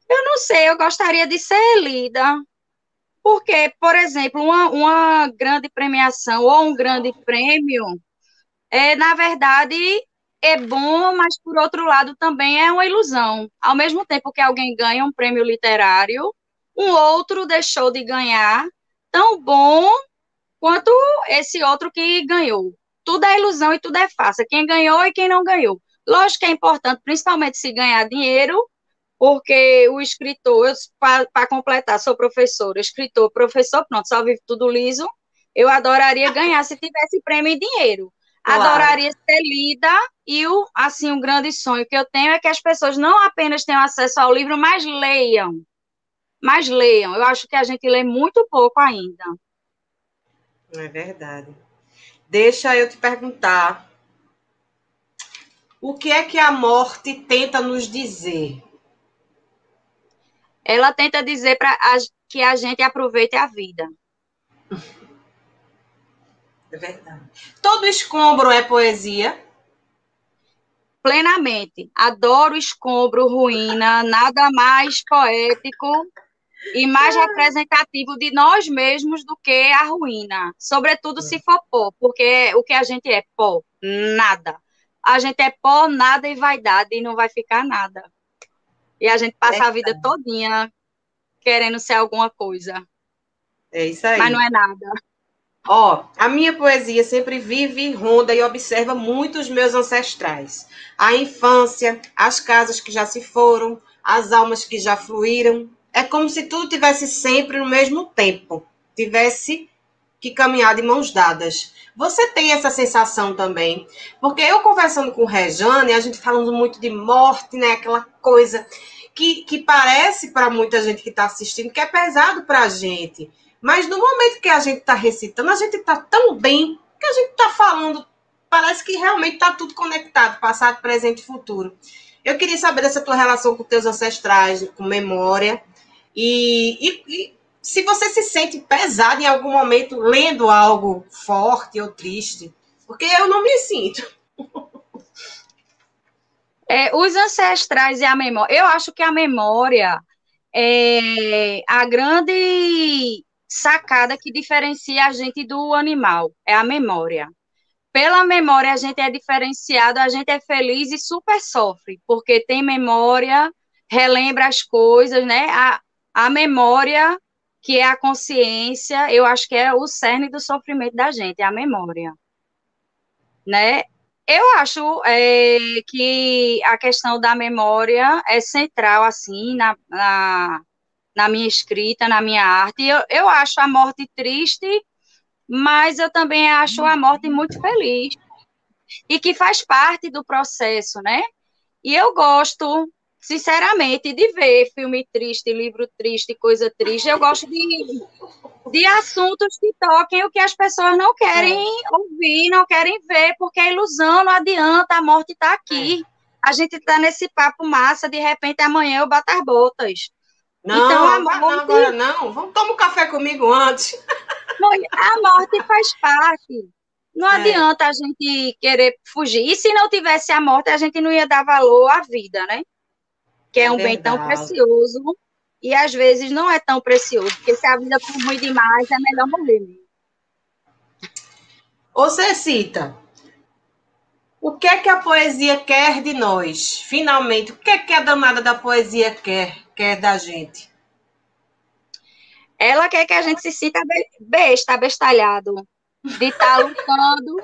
Speaker 2: Eu não sei, eu gostaria de ser lida. Porque, por exemplo, uma, uma grande premiação ou um grande prêmio, é, na verdade, é bom, mas por outro lado também é uma ilusão. Ao mesmo tempo que alguém ganha um prêmio literário, um outro deixou de ganhar, tão bom quanto esse outro que ganhou. Tudo é ilusão e tudo é fácil. Quem ganhou e quem não ganhou. Lógico que é importante, principalmente se ganhar dinheiro, porque o escritor, para completar, sou professora, escritor, professor, pronto, só vive tudo liso. Eu adoraria ganhar se tivesse prêmio em dinheiro. Claro. Adoraria ser lida e o assim um grande sonho que eu tenho é que as pessoas não apenas tenham acesso ao livro, mas leiam. Mas leiam. Eu acho que a gente lê muito pouco ainda.
Speaker 1: É verdade. Deixa eu te perguntar. O que é que a morte tenta nos dizer?
Speaker 2: Ela tenta dizer para que a gente aproveite a vida.
Speaker 1: É verdade. Todo escombro é poesia?
Speaker 2: Plenamente. Adoro escombro, ruína, nada mais poético e mais representativo de nós mesmos do que a ruína, sobretudo se for pó, porque o que a gente é pó, nada. A gente é pó, nada e vaidade e não vai ficar nada. E a gente passa é a vida todinha querendo ser alguma coisa.
Speaker 1: É isso aí.
Speaker 2: Mas não é nada.
Speaker 1: Ó, a minha poesia sempre vive, ronda e observa muito os meus ancestrais. A infância, as casas que já se foram, as almas que já fluíram, é como se tudo tivesse sempre no mesmo tempo, tivesse que caminhar de mãos dadas. Você tem essa sensação também? Porque eu conversando com o Rejane, a gente falando muito de morte, né? Aquela coisa que, que parece para muita gente que está assistindo que é pesado para a gente. Mas no momento que a gente está recitando, a gente está tão bem que a gente está falando. Parece que realmente está tudo conectado, passado, presente e futuro. Eu queria saber dessa tua relação com teus ancestrais, com memória, e, e, e, se você se sente pesado em algum momento lendo algo forte ou triste, porque eu não me sinto.
Speaker 2: É, os ancestrais e a memória. Eu acho que a memória é a grande sacada que diferencia a gente do animal. É a memória. Pela memória, a gente é diferenciado, a gente é feliz e super sofre, porque tem memória, relembra as coisas, né? A, a memória, que é a consciência, eu acho que é o cerne do sofrimento da gente, é a memória. Né? Eu acho é, que a questão da memória é central, assim, na, na, na minha escrita, na minha arte. Eu, eu acho a morte triste, mas eu também acho a morte muito feliz. E que faz parte do processo, né? E eu gosto sinceramente, de ver filme triste, livro triste, coisa triste. Eu gosto de, de assuntos que toquem o que as pessoas não querem é. ouvir, não querem ver, porque a ilusão não adianta, a morte está aqui. É. A gente está nesse papo massa, de repente amanhã eu bato as botas.
Speaker 1: Não, então, a morte... não agora não. Vamos tomar um café comigo antes.
Speaker 2: A morte faz parte. Não é. adianta a gente querer fugir. E se não tivesse a morte, a gente não ia dar valor à vida, né? Que é, é um verdade. bem tão precioso e às vezes não é tão precioso, porque se a vida for ruim demais, é melhor morrer.
Speaker 1: Ô Cecita, o que é que a poesia quer de nós? Finalmente, o que é que a danada da poesia quer, quer da gente?
Speaker 2: Ela quer que a gente se sinta besta, bestalhado, de estar tá lutando,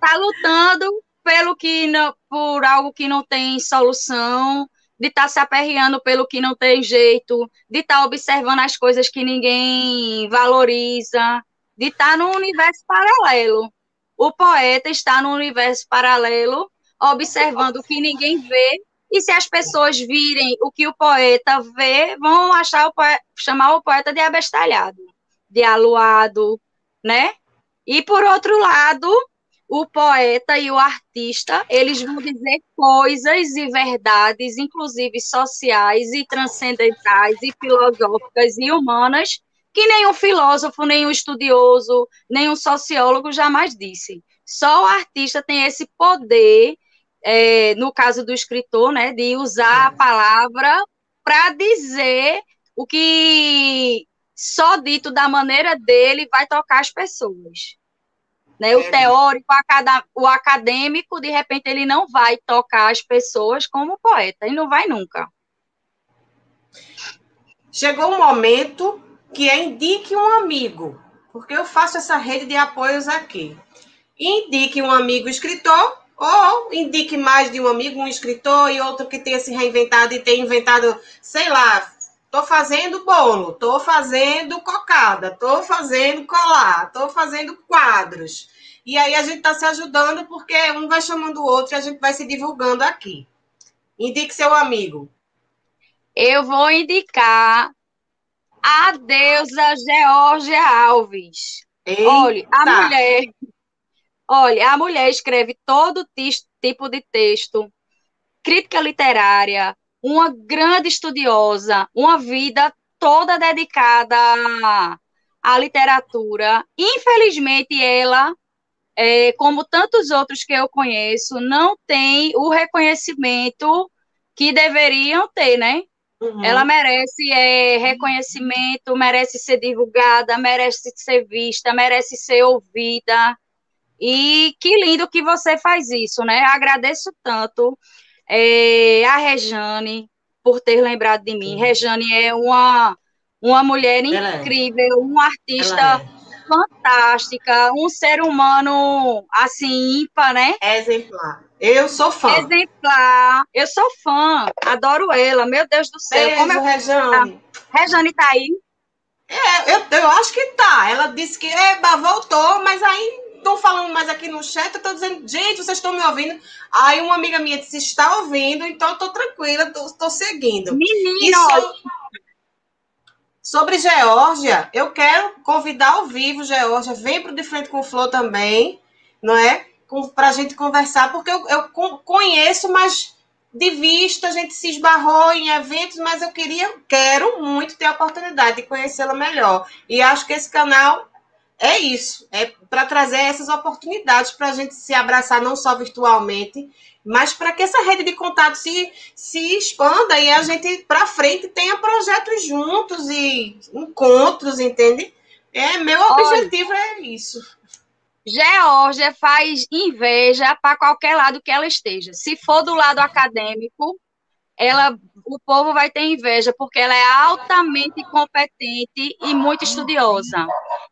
Speaker 2: tá lutando pelo que não, por algo que não tem solução, de estar tá se aperreando pelo que não tem jeito, de estar tá observando as coisas que ninguém valoriza, de estar tá no universo paralelo. O poeta está no universo paralelo, observando o que ninguém vê, e se as pessoas virem o que o poeta vê, vão achar o poeta, chamar o poeta de abestalhado, de aluado, né? E por outro lado, o poeta e o artista, eles vão dizer coisas e verdades, inclusive sociais e transcendentais e filosóficas e humanas, que nenhum filósofo, nenhum estudioso, nenhum sociólogo jamais disse. Só o artista tem esse poder, é, no caso do escritor, né, de usar a palavra para dizer o que só dito da maneira dele vai tocar as pessoas. Né? O é. teórico, o acadêmico, de repente, ele não vai tocar as pessoas como poeta, e não vai nunca.
Speaker 1: Chegou um momento que é indique um amigo, porque eu faço essa rede de apoios aqui. Indique um amigo escritor, ou indique mais de um amigo, um escritor e outro que tenha se reinventado e tenha inventado, sei lá, Tô fazendo bolo, tô fazendo cocada, tô fazendo colar, tô fazendo quadros. E aí a gente está se ajudando porque um vai chamando o outro e a gente vai se divulgando aqui. Indique seu amigo.
Speaker 2: Eu vou indicar a deusa Georgia Alves. Eita. Olha, a mulher, olha, a mulher escreve todo tipo de texto, crítica literária, uma grande estudiosa, uma vida toda dedicada à, à literatura. Infelizmente, ela, é, como tantos outros que eu conheço, não tem o reconhecimento que deveriam ter, né? Uhum. Ela merece é, reconhecimento, merece ser divulgada, merece ser vista, merece ser ouvida. E que lindo que você faz isso, né? Agradeço tanto é, a Rejane, por ter lembrado de mim. Sim. Rejane é uma, uma mulher é. incrível, é. uma artista é. fantástica, um ser humano, assim, ímpar, né?
Speaker 1: Exemplar. Eu sou fã.
Speaker 2: Exemplar. Eu sou fã. Adoro ela. Meu Deus do céu.
Speaker 1: Beijo, Como eu... Rejane.
Speaker 2: Rejane tá aí?
Speaker 1: É, eu, eu acho que tá. Ela disse que eba, voltou, mas aí estou falando mais aqui no chat, eu estou dizendo, gente, vocês estão me ouvindo? Aí uma amiga minha disse, está ouvindo, então eu estou tranquila, estou seguindo.
Speaker 2: Menina!
Speaker 1: Sobre Geórgia, eu quero convidar ao vivo, Geórgia, vem para o De Frente com o Flor também, não é? Para a gente conversar, porque eu, eu conheço, mas de vista, a gente se esbarrou em eventos, mas eu queria, quero muito ter a oportunidade de conhecê-la melhor. E acho que esse canal é isso, é para trazer essas oportunidades para a gente se abraçar não só virtualmente, mas para que essa rede de contato se, se expanda e a gente para frente tenha projetos juntos e encontros, entende? É meu objetivo Olha, é isso.
Speaker 2: Georgia faz inveja para qualquer lado que ela esteja. Se for do lado acadêmico, ela, o povo vai ter inveja, porque ela é altamente competente e muito estudiosa.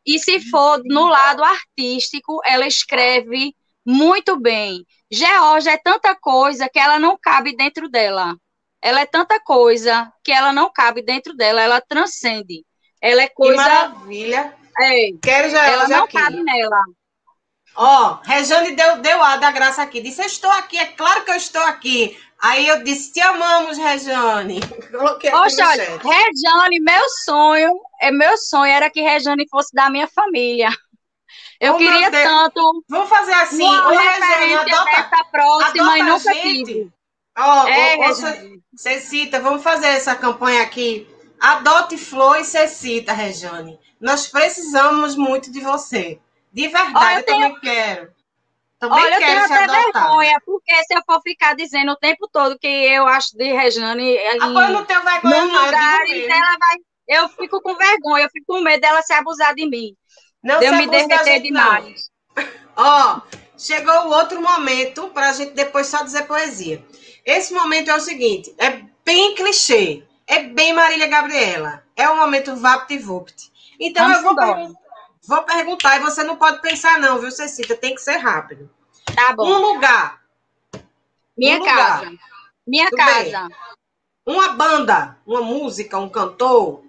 Speaker 2: E se for no lado artístico, ela escreve muito bem. Georgia é tanta coisa que ela não cabe dentro dela. Ela é tanta coisa que ela não cabe dentro dela, ela transcende. Ela é coisa. Que
Speaker 1: maravilha!
Speaker 2: É,
Speaker 1: Quero Georgia
Speaker 2: ela não
Speaker 1: aqui.
Speaker 2: cabe nela.
Speaker 1: Ó, oh, Rejane deu, deu a da graça aqui. Disse: Eu estou aqui, é claro que eu estou aqui. Aí eu disse, te amamos, Rejane.
Speaker 2: Coloquei Poxa, olha, Rejane, meu sonho, é meu sonho era que Rejane fosse da minha família. Eu oh, queria tanto.
Speaker 1: Vamos fazer assim, uma
Speaker 2: Ô, Rejane, adota, próxima e nunca
Speaker 1: tive. Ó, oh, é, oh, Cecita, vamos fazer essa campanha aqui. Adote Flor e Cecita, Rejane. Nós precisamos muito de você. De verdade, eu, eu tenho... também quero.
Speaker 2: Também Olha, eu tenho até vergonha, porque se eu for ficar dizendo o tempo todo que eu acho de Rejane.
Speaker 1: Agora não tenho vergonha, não. Lugar,
Speaker 2: ela vai, eu fico com vergonha, eu fico com medo dela se abusar de mim. Não de eu me derreter demais.
Speaker 1: Ó, chegou o outro momento para a gente depois só dizer poesia. Esse momento é o seguinte: é bem clichê, é bem Marília Gabriela. É o momento vapt-vupt. Então Vamos eu vou perguntar Vou perguntar e você não pode pensar, não, viu, Cecília? Tem que ser rápido.
Speaker 2: Tá bom.
Speaker 1: Um lugar.
Speaker 2: Minha um casa. Lugar. Minha Tudo casa. Bem.
Speaker 1: Uma banda, uma música, um cantor.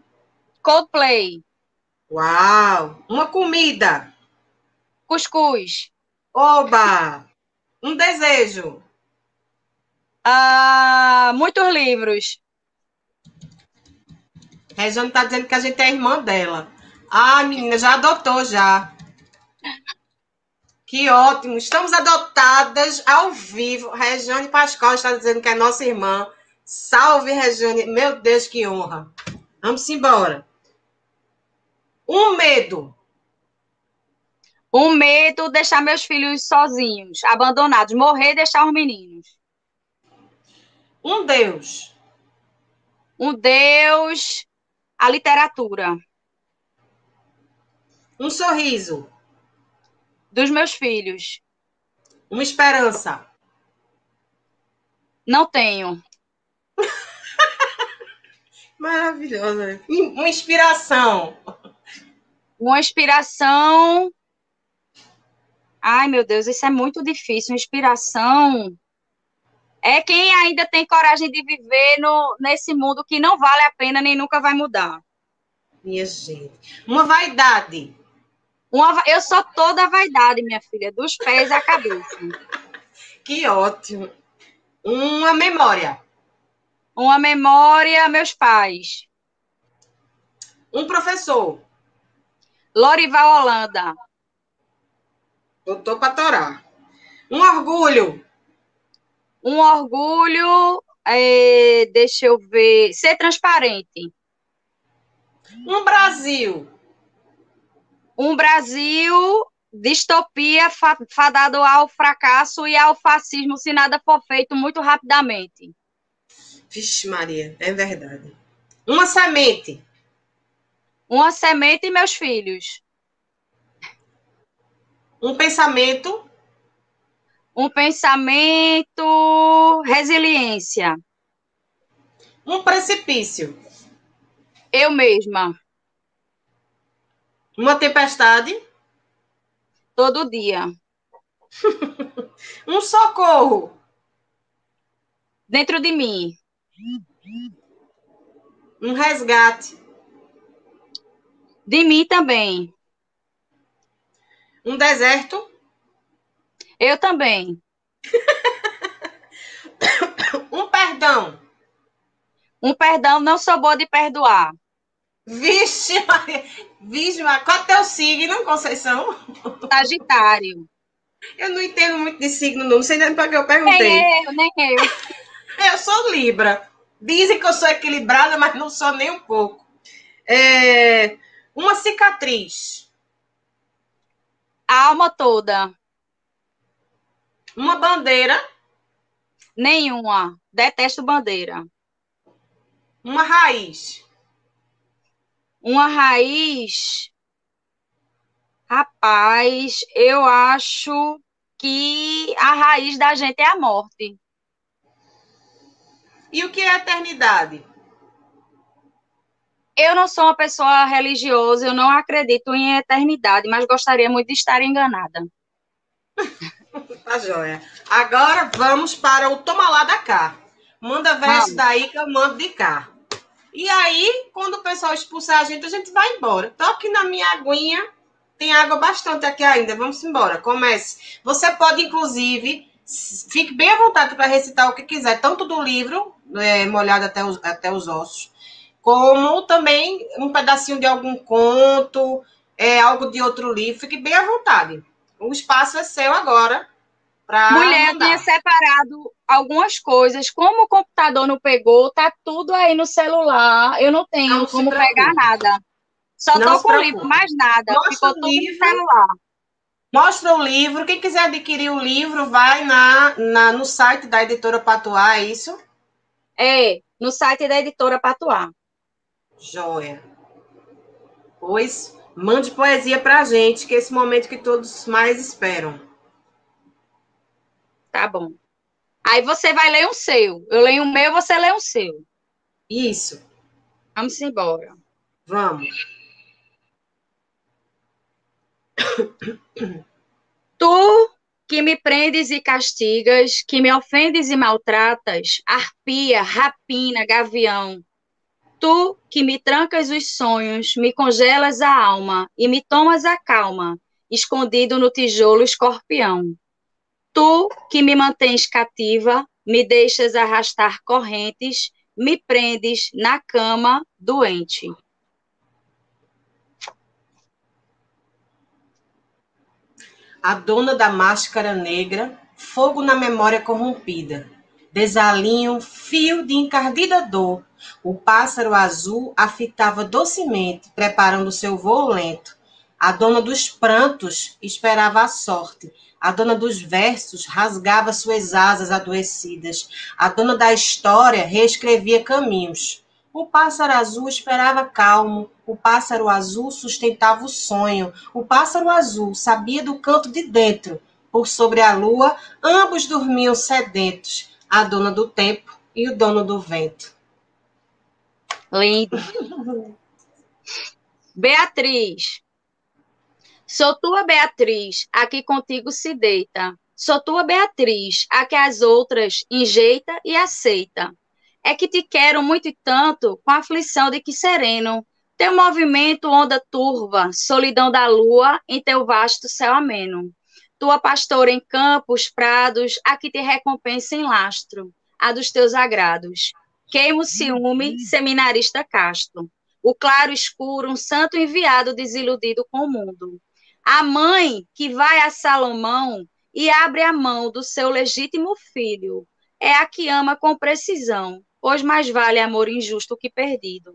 Speaker 2: Coldplay.
Speaker 1: Uau! Uma comida.
Speaker 2: Cuscuz.
Speaker 1: Oba! Um desejo.
Speaker 2: Ah, muitos livros.
Speaker 1: Regiane está dizendo que a gente é irmã dela. Ah, menina, já adotou já. Que ótimo. Estamos adotadas ao vivo. Regiane Pascoal está dizendo que é nossa irmã. Salve, Regiane. Meu Deus, que honra. Vamos embora. Um medo.
Speaker 2: Um medo deixar meus filhos sozinhos, abandonados, morrer e deixar os meninos.
Speaker 1: Um Deus.
Speaker 2: Um Deus, a literatura.
Speaker 1: Um sorriso.
Speaker 2: Dos meus filhos.
Speaker 1: Uma esperança.
Speaker 2: Não tenho.
Speaker 1: Maravilhosa. Uma inspiração.
Speaker 2: Uma inspiração. Ai, meu Deus, isso é muito difícil. Uma inspiração é quem ainda tem coragem de viver no, nesse mundo que não vale a pena nem nunca vai mudar.
Speaker 1: Minha gente. Uma vaidade.
Speaker 2: Uma, eu sou toda vaidade, minha filha, dos pés à cabeça.
Speaker 1: que ótimo. Uma memória.
Speaker 2: Uma memória, meus pais.
Speaker 1: Um professor.
Speaker 2: Lorival Holanda.
Speaker 1: Doutor Patorá. Um orgulho.
Speaker 2: Um orgulho, é, deixa eu ver, ser transparente.
Speaker 1: Um Brasil
Speaker 2: um Brasil distopia fadado ao fracasso e ao fascismo se nada for feito muito rapidamente.
Speaker 1: Vixe, Maria, é verdade. Uma semente.
Speaker 2: Uma semente e meus filhos.
Speaker 1: Um pensamento.
Speaker 2: Um pensamento, resiliência.
Speaker 1: Um precipício.
Speaker 2: Eu mesma.
Speaker 1: Uma tempestade?
Speaker 2: Todo dia.
Speaker 1: um socorro?
Speaker 2: Dentro de mim.
Speaker 1: Um resgate?
Speaker 2: De mim também.
Speaker 1: Um deserto?
Speaker 2: Eu também.
Speaker 1: um perdão?
Speaker 2: Um perdão, não sou boa de perdoar.
Speaker 1: Vixe, Maria. Vixe, Maria. Qual é o teu signo, Conceição?
Speaker 2: Sagitário.
Speaker 1: Eu não entendo muito de signo, não. Não sei nem para que eu perguntei.
Speaker 2: Nem eu, nem eu.
Speaker 1: Eu sou Libra. Dizem que eu sou equilibrada, mas não sou nem um pouco. É... Uma cicatriz.
Speaker 2: A alma toda.
Speaker 1: Uma bandeira.
Speaker 2: Nenhuma. Detesto bandeira.
Speaker 1: Uma raiz
Speaker 2: uma raiz. Rapaz, eu acho que a raiz da gente é a morte.
Speaker 1: E o que é a eternidade?
Speaker 2: Eu não sou uma pessoa religiosa, eu não acredito em eternidade, mas gostaria muito de estar enganada.
Speaker 1: tá joia. Agora vamos para o toma lá da cá. Manda verso daí que eu mando de cá. E aí, quando o pessoal expulsar a gente, a gente vai embora. Tô aqui na minha aguinha, tem água bastante aqui ainda. Vamos embora, comece. Você pode, inclusive, fique bem à vontade para recitar o que quiser, tanto do livro, é, molhado até os, até os ossos, como também um pedacinho de algum conto, é, algo de outro livro. Fique bem à vontade. O espaço é seu agora
Speaker 2: Pra Mulher, mandar. tinha separado algumas coisas. Como o computador não pegou, tá tudo aí no celular. Eu não tenho não como pegar nada. Só não tô com o livro, mais nada. Nosso Ficou tudo livro, no celular.
Speaker 1: Mostra o livro. Quem quiser adquirir o livro, vai na, na no site da editora Patuá, é isso?
Speaker 2: É, no site da editora Patuá.
Speaker 1: Joia. Pois mande poesia pra gente, que é esse momento que todos mais esperam.
Speaker 2: Tá bom. Aí você vai ler o seu. Eu leio o meu, você lê o seu.
Speaker 1: Isso.
Speaker 2: Vamos embora.
Speaker 1: Vamos.
Speaker 2: Tu que me prendes e castigas, que me ofendes e maltratas, arpia, rapina, gavião. Tu que me trancas os sonhos, me congelas a alma e me tomas a calma, escondido no tijolo escorpião. Tu que me mantens cativa, me deixas arrastar correntes, me prendes na cama doente.
Speaker 1: A dona da máscara negra, fogo na memória corrompida, desalinho, fio de encardida dor. O pássaro azul a fitava docemente, preparando seu voo lento. A dona dos prantos esperava a sorte. A dona dos versos rasgava suas asas adoecidas. A dona da história reescrevia caminhos. O pássaro azul esperava calmo, o pássaro azul sustentava o sonho, o pássaro azul sabia do canto de dentro. Por sobre a lua, ambos dormiam sedentos, a dona do tempo e o dono do vento.
Speaker 2: Lindo. Beatriz. Sou tua Beatriz, a que contigo se deita. Sou tua Beatriz, a que as outras enjeita e aceita é que te quero muito e tanto, com aflição de que sereno. Teu movimento, onda turva, solidão da lua em teu vasto céu ameno. Tua pastora em campos, prados, a que te recompensa em lastro, a dos teus agrados. Queimo ciúme, seminarista casto. O claro escuro, um santo enviado desiludido com o mundo. A mãe que vai a Salomão e abre a mão do seu legítimo filho, é a que ama com precisão, pois mais vale amor injusto que perdido.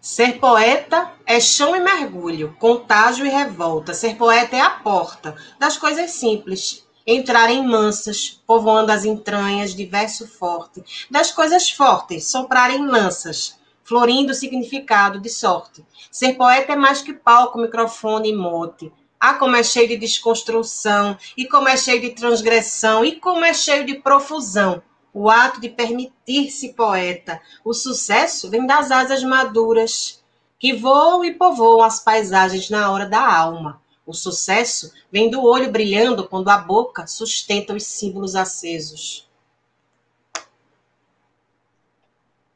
Speaker 1: Ser poeta é chão e mergulho, contágio e revolta. Ser poeta é a porta das coisas simples. Entrar em mansas, povoando as entranhas de verso forte. Das coisas fortes, soprarem lanças, florindo o significado de sorte. Ser poeta é mais que palco, microfone e mote. Ah, como é cheio de desconstrução, e como é cheio de transgressão, e como é cheio de profusão o ato de permitir-se poeta. O sucesso vem das asas maduras, que voam e povoam as paisagens na hora da alma. O sucesso vem do olho brilhando quando a boca sustenta os símbolos acesos.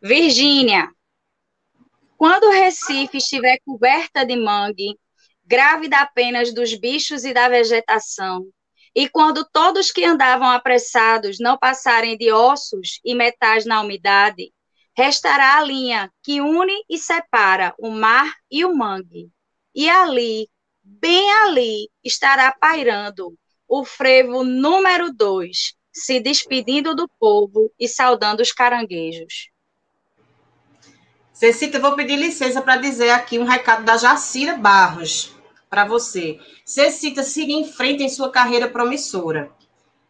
Speaker 2: Virgínia, quando o Recife estiver coberta de mangue, grávida apenas dos bichos e da vegetação, e quando todos que andavam apressados não passarem de ossos e metais na umidade, restará a linha que une e separa o mar e o mangue. E ali, bem ali, estará pairando o frevo número dois, se despedindo do povo e saudando os caranguejos.
Speaker 1: Cecita, eu vou pedir licença para dizer aqui um recado da Jacira Barros para você. Cecita, siga em frente em sua carreira promissora.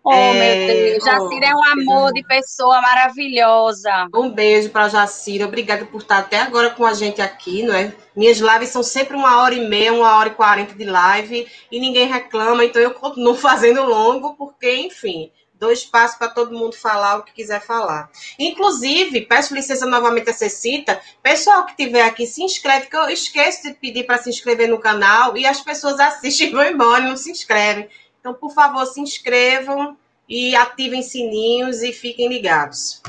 Speaker 2: Oh, é... meu Deus, Jacira oh, é um amor de pessoa maravilhosa.
Speaker 1: Um beijo para Jacira, obrigada por estar até agora com a gente aqui, não é? Minhas lives são sempre uma hora e meia, uma hora e quarenta de live, e ninguém reclama, então eu continuo fazendo longo, porque, enfim, dou espaço para todo mundo falar o que quiser falar. Inclusive, peço licença novamente a Cecita, pessoal que estiver aqui, se inscreve, que eu esqueço de pedir para se inscrever no canal e as pessoas assistem e vão embora não se inscrevem. Então, por favor, se inscrevam e ativem sininhos e fiquem ligados.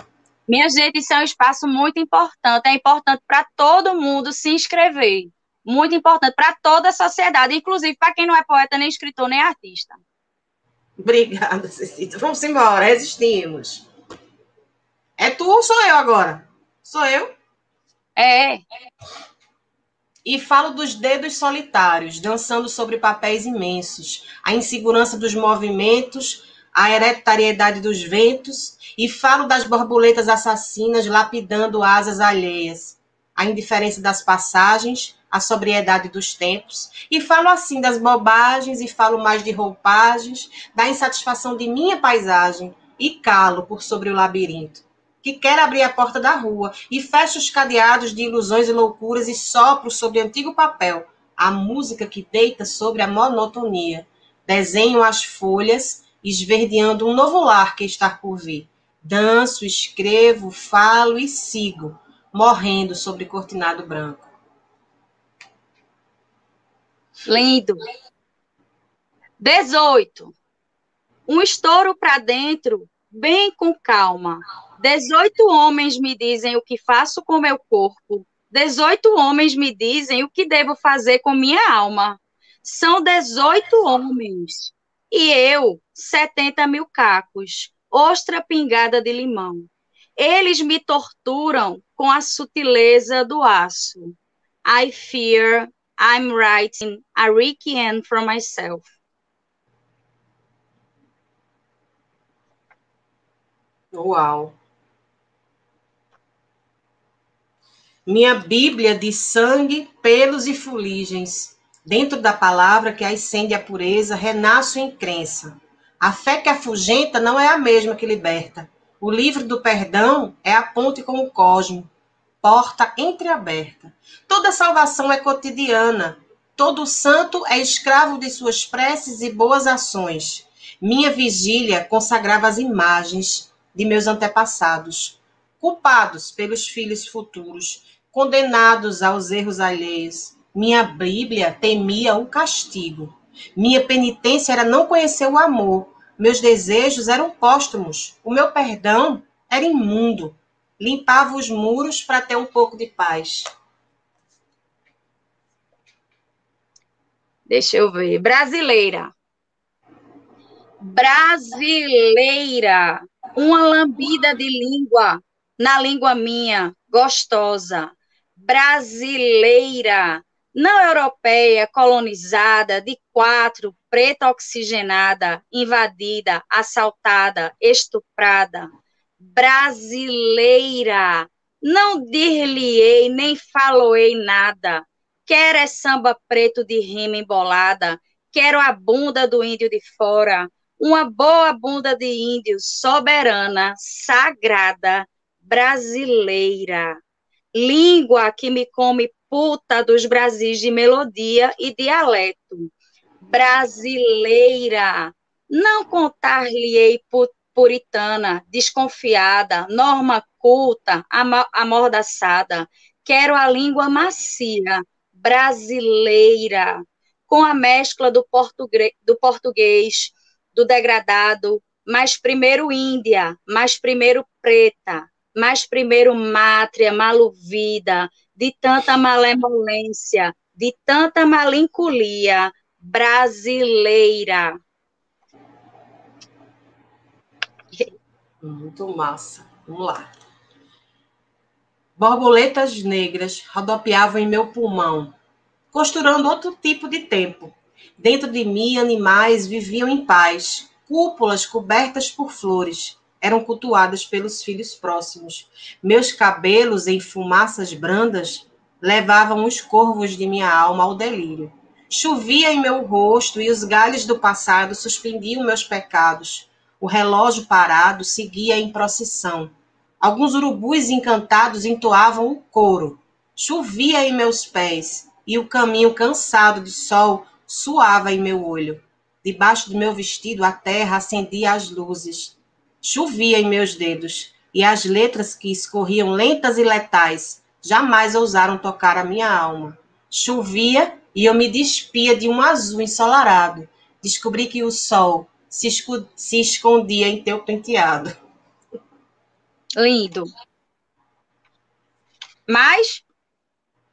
Speaker 2: Minha gente, isso é um espaço muito importante. É importante para todo mundo se inscrever. Muito importante para toda a sociedade, inclusive para quem não é poeta, nem escritor, nem artista.
Speaker 1: Obrigada, Cecília. Vamos embora, resistimos. É tu ou sou eu agora? Sou eu?
Speaker 2: É.
Speaker 1: E falo dos dedos solitários, dançando sobre papéis imensos, a insegurança dos movimentos, a hereditariedade dos ventos, e falo das borboletas assassinas lapidando asas alheias, a indiferença das passagens, a sobriedade dos tempos, e falo assim das bobagens e falo mais de roupagens, da insatisfação de minha paisagem, e calo por sobre o labirinto, que quer abrir a porta da rua, e fecho os cadeados de ilusões e loucuras e sopro sobre antigo papel a música que deita sobre a monotonia. Desenho as folhas, esverdeando um novo lar que está por vir. Danço, escrevo, falo e sigo, morrendo sobre cortinado branco.
Speaker 2: Lindo. 18. Um estouro para dentro, bem com calma. 18 homens me dizem o que faço com meu corpo. 18 homens me dizem o que devo fazer com minha alma. São 18 homens. E eu, 70 mil cacos, ostra pingada de limão. Eles me torturam com a sutileza do aço. I fear I'm writing a requiem for myself.
Speaker 1: Uau! Minha Bíblia de sangue, pelos e fuligens. Dentro da palavra que acende a pureza, renasço em crença. A fé que afugenta não é a mesma que liberta. O livro do perdão é a ponte com o cosmo, porta entreaberta. Toda salvação é cotidiana. Todo santo é escravo de suas preces e boas ações. Minha vigília consagrava as imagens de meus antepassados, culpados pelos filhos futuros, condenados aos erros alheios. Minha Bíblia temia o castigo. Minha penitência era não conhecer o amor. Meus desejos eram póstumos. O meu perdão era imundo. Limpava os muros para ter um pouco de paz.
Speaker 2: Deixa eu ver. Brasileira. Brasileira. Uma lambida de língua na língua minha, gostosa. Brasileira. Não europeia, colonizada, de quatro, preta oxigenada, invadida, assaltada, estuprada. Brasileira. Não dir-lhe-ei, nem faloei nada. Quero é samba preto de rima embolada. Quero a bunda do índio de fora uma boa bunda de índio, soberana, sagrada, brasileira. Língua que me come puta dos Brasis de melodia e dialeto. Brasileira. Não contar-lhe-ei puritana, desconfiada, norma culta, amordaçada. Quero a língua macia, brasileira, com a mescla do, do português do degradado, mas primeiro Índia, mas primeiro preta, mas primeiro mátria, maluvida, de tanta malemolência, de tanta malincolia brasileira.
Speaker 1: Muito massa. Vamos lá. Borboletas negras rodopiavam em meu pulmão, costurando outro tipo de tempo, Dentro de mim, animais viviam em paz. Cúpulas cobertas por flores eram cultuadas pelos filhos próximos. Meus cabelos em fumaças brandas levavam os corvos de minha alma ao delírio. Chovia em meu rosto e os galhos do passado suspendiam meus pecados. O relógio parado seguia em procissão. Alguns urubus encantados entoavam um coro. Chovia em meus pés e o caminho cansado de sol suava em meu olho. Debaixo do meu vestido a terra acendia as luzes. Chovia em meus dedos, e as letras que escorriam lentas e letais jamais ousaram tocar a minha alma. Chovia e eu me despia de um azul ensolarado. Descobri que o sol se, se escondia em teu penteado.
Speaker 2: Lindo. Mas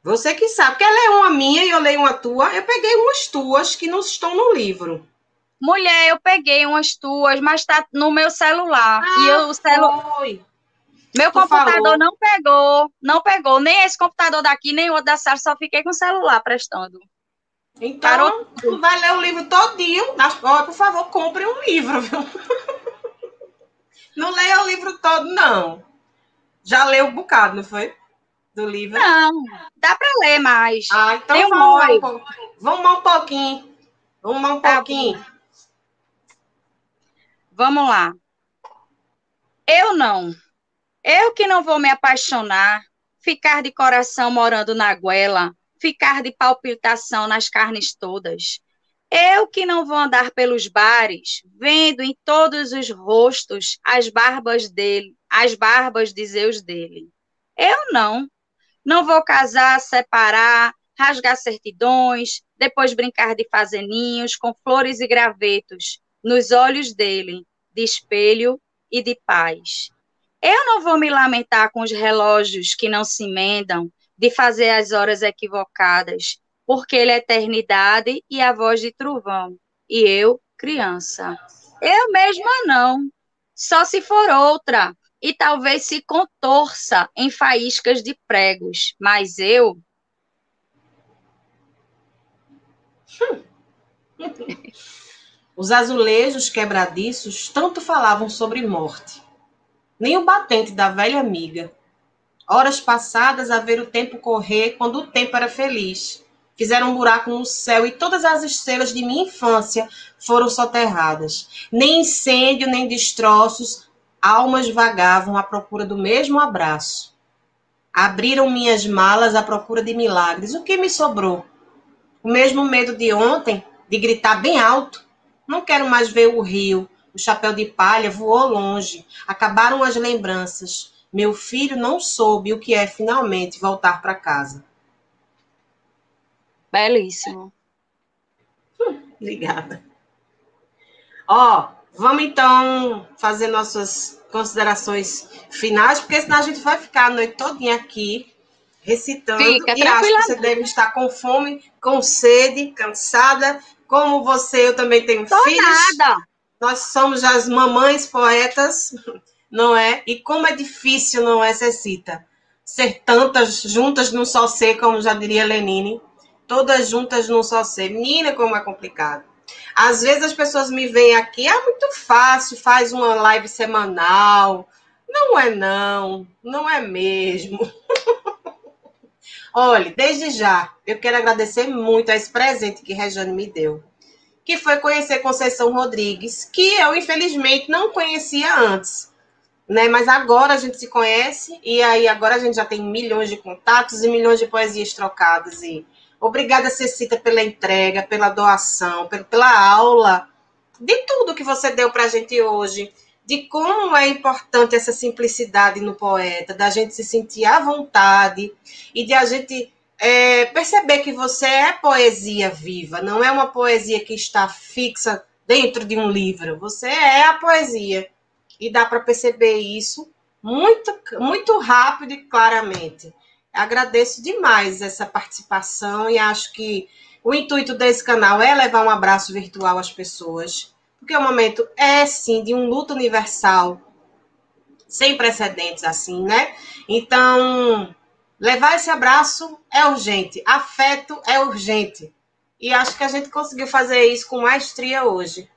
Speaker 1: você que sabe. Quer ler uma minha e eu leio uma tua? Eu peguei umas tuas que não estão no livro.
Speaker 2: Mulher, eu peguei umas tuas, mas tá no meu celular. Ah, e eu, o celular. Meu tu computador falou. não pegou, não pegou. Nem esse computador daqui, nem o outro da sala, só fiquei com o celular prestando.
Speaker 1: Então, Parou... tu vai ler o livro todinho. Por favor, compre um livro, viu? Não leia o livro todo, não. Já leu um bocado, não foi? do livro?
Speaker 2: Não, dá para ler mais.
Speaker 1: Ah, então Tem vamos, lá um vamos lá um pouquinho. Vamos lá um tá pouquinho. Bom.
Speaker 2: Vamos lá. Eu não. Eu que não vou me apaixonar, ficar de coração morando na goela, ficar de palpitação nas carnes todas. Eu que não vou andar pelos bares, vendo em todos os rostos as barbas dele, as barbas de Zeus dele. Eu não. Não vou casar, separar, rasgar certidões, depois brincar de fazer ninhos com flores e gravetos nos olhos dele, de espelho e de paz. Eu não vou me lamentar com os relógios que não se emendam, de fazer as horas equivocadas, porque ele é eternidade e a voz de trovão, e eu, criança. Eu mesma não, só se for outra, e talvez se contorça em faíscas de pregos, mas eu.
Speaker 1: Os azulejos quebradiços tanto falavam sobre morte. Nem o batente da velha amiga. Horas passadas a ver o tempo correr quando o tempo era feliz. Fizeram um buraco no céu e todas as estrelas de minha infância foram soterradas. Nem incêndio, nem destroços, almas vagavam à procura do mesmo abraço. Abriram minhas malas à procura de milagres. O que me sobrou? O mesmo medo de ontem, de gritar bem alto. Não quero mais ver o rio. O chapéu de palha voou longe. Acabaram as lembranças. Meu filho não soube o que é finalmente voltar para casa.
Speaker 2: Belíssimo.
Speaker 1: Obrigada. Ó, Vamos então fazer nossas considerações finais, porque senão a gente vai ficar a noite todinha aqui recitando. Fica, e acho que você deve estar com fome, com sede, cansada. Como você, eu também tenho Tô filhos. Nada. Nós somos as mamães poetas, não é? E como é difícil, não é, Cecita? Ser tantas juntas num só ser, como já diria Lenine. Todas juntas num só ser. Menina, como é complicado. Às vezes as pessoas me veem aqui, ah, muito fácil, faz uma live semanal. Não é não, não é mesmo. Olha, desde já, eu quero agradecer muito a esse presente que Rejane me deu, que foi conhecer Conceição Rodrigues, que eu infelizmente não conhecia antes, né? Mas agora a gente se conhece e aí agora a gente já tem milhões de contatos e milhões de poesias trocadas e Obrigada, Cecita, pela entrega, pela doação, pela aula, de tudo que você deu para a gente hoje, de como é importante essa simplicidade no poeta, da gente se sentir à vontade e de a gente é, perceber que você é poesia viva, não é uma poesia que está fixa dentro de um livro. Você é a poesia. E dá para perceber isso muito, muito rápido e claramente. Agradeço demais essa participação e acho que o intuito desse canal é levar um abraço virtual às pessoas, porque o momento é sim de um luto universal sem precedentes assim, né? Então, levar esse abraço é urgente, afeto é urgente. E acho que a gente conseguiu fazer isso com maestria hoje.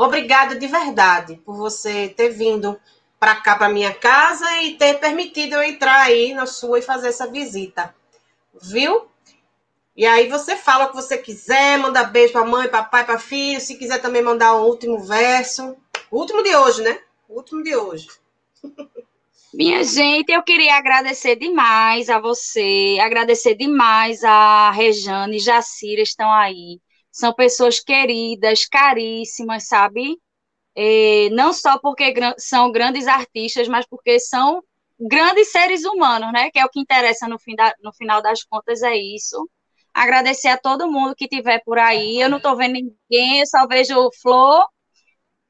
Speaker 1: Obrigada de verdade por você ter vindo para cá, para minha casa e ter permitido eu entrar aí na sua e fazer essa visita. Viu? E aí você fala o que você quiser, manda beijo para mãe, papai, para filho, se quiser também mandar um último verso. O último de hoje, né? O último de hoje.
Speaker 2: Minha gente, eu queria agradecer demais a você, agradecer demais a Rejane e Jacira estão aí. São pessoas queridas, caríssimas, sabe? é, não só porque são grandes artistas, mas porque são grandes seres humanos, né? Que é o que interessa no, fim da, no final das contas, é isso. Agradecer a todo mundo que tiver por aí. Eu não estou vendo ninguém, eu só vejo o Flor,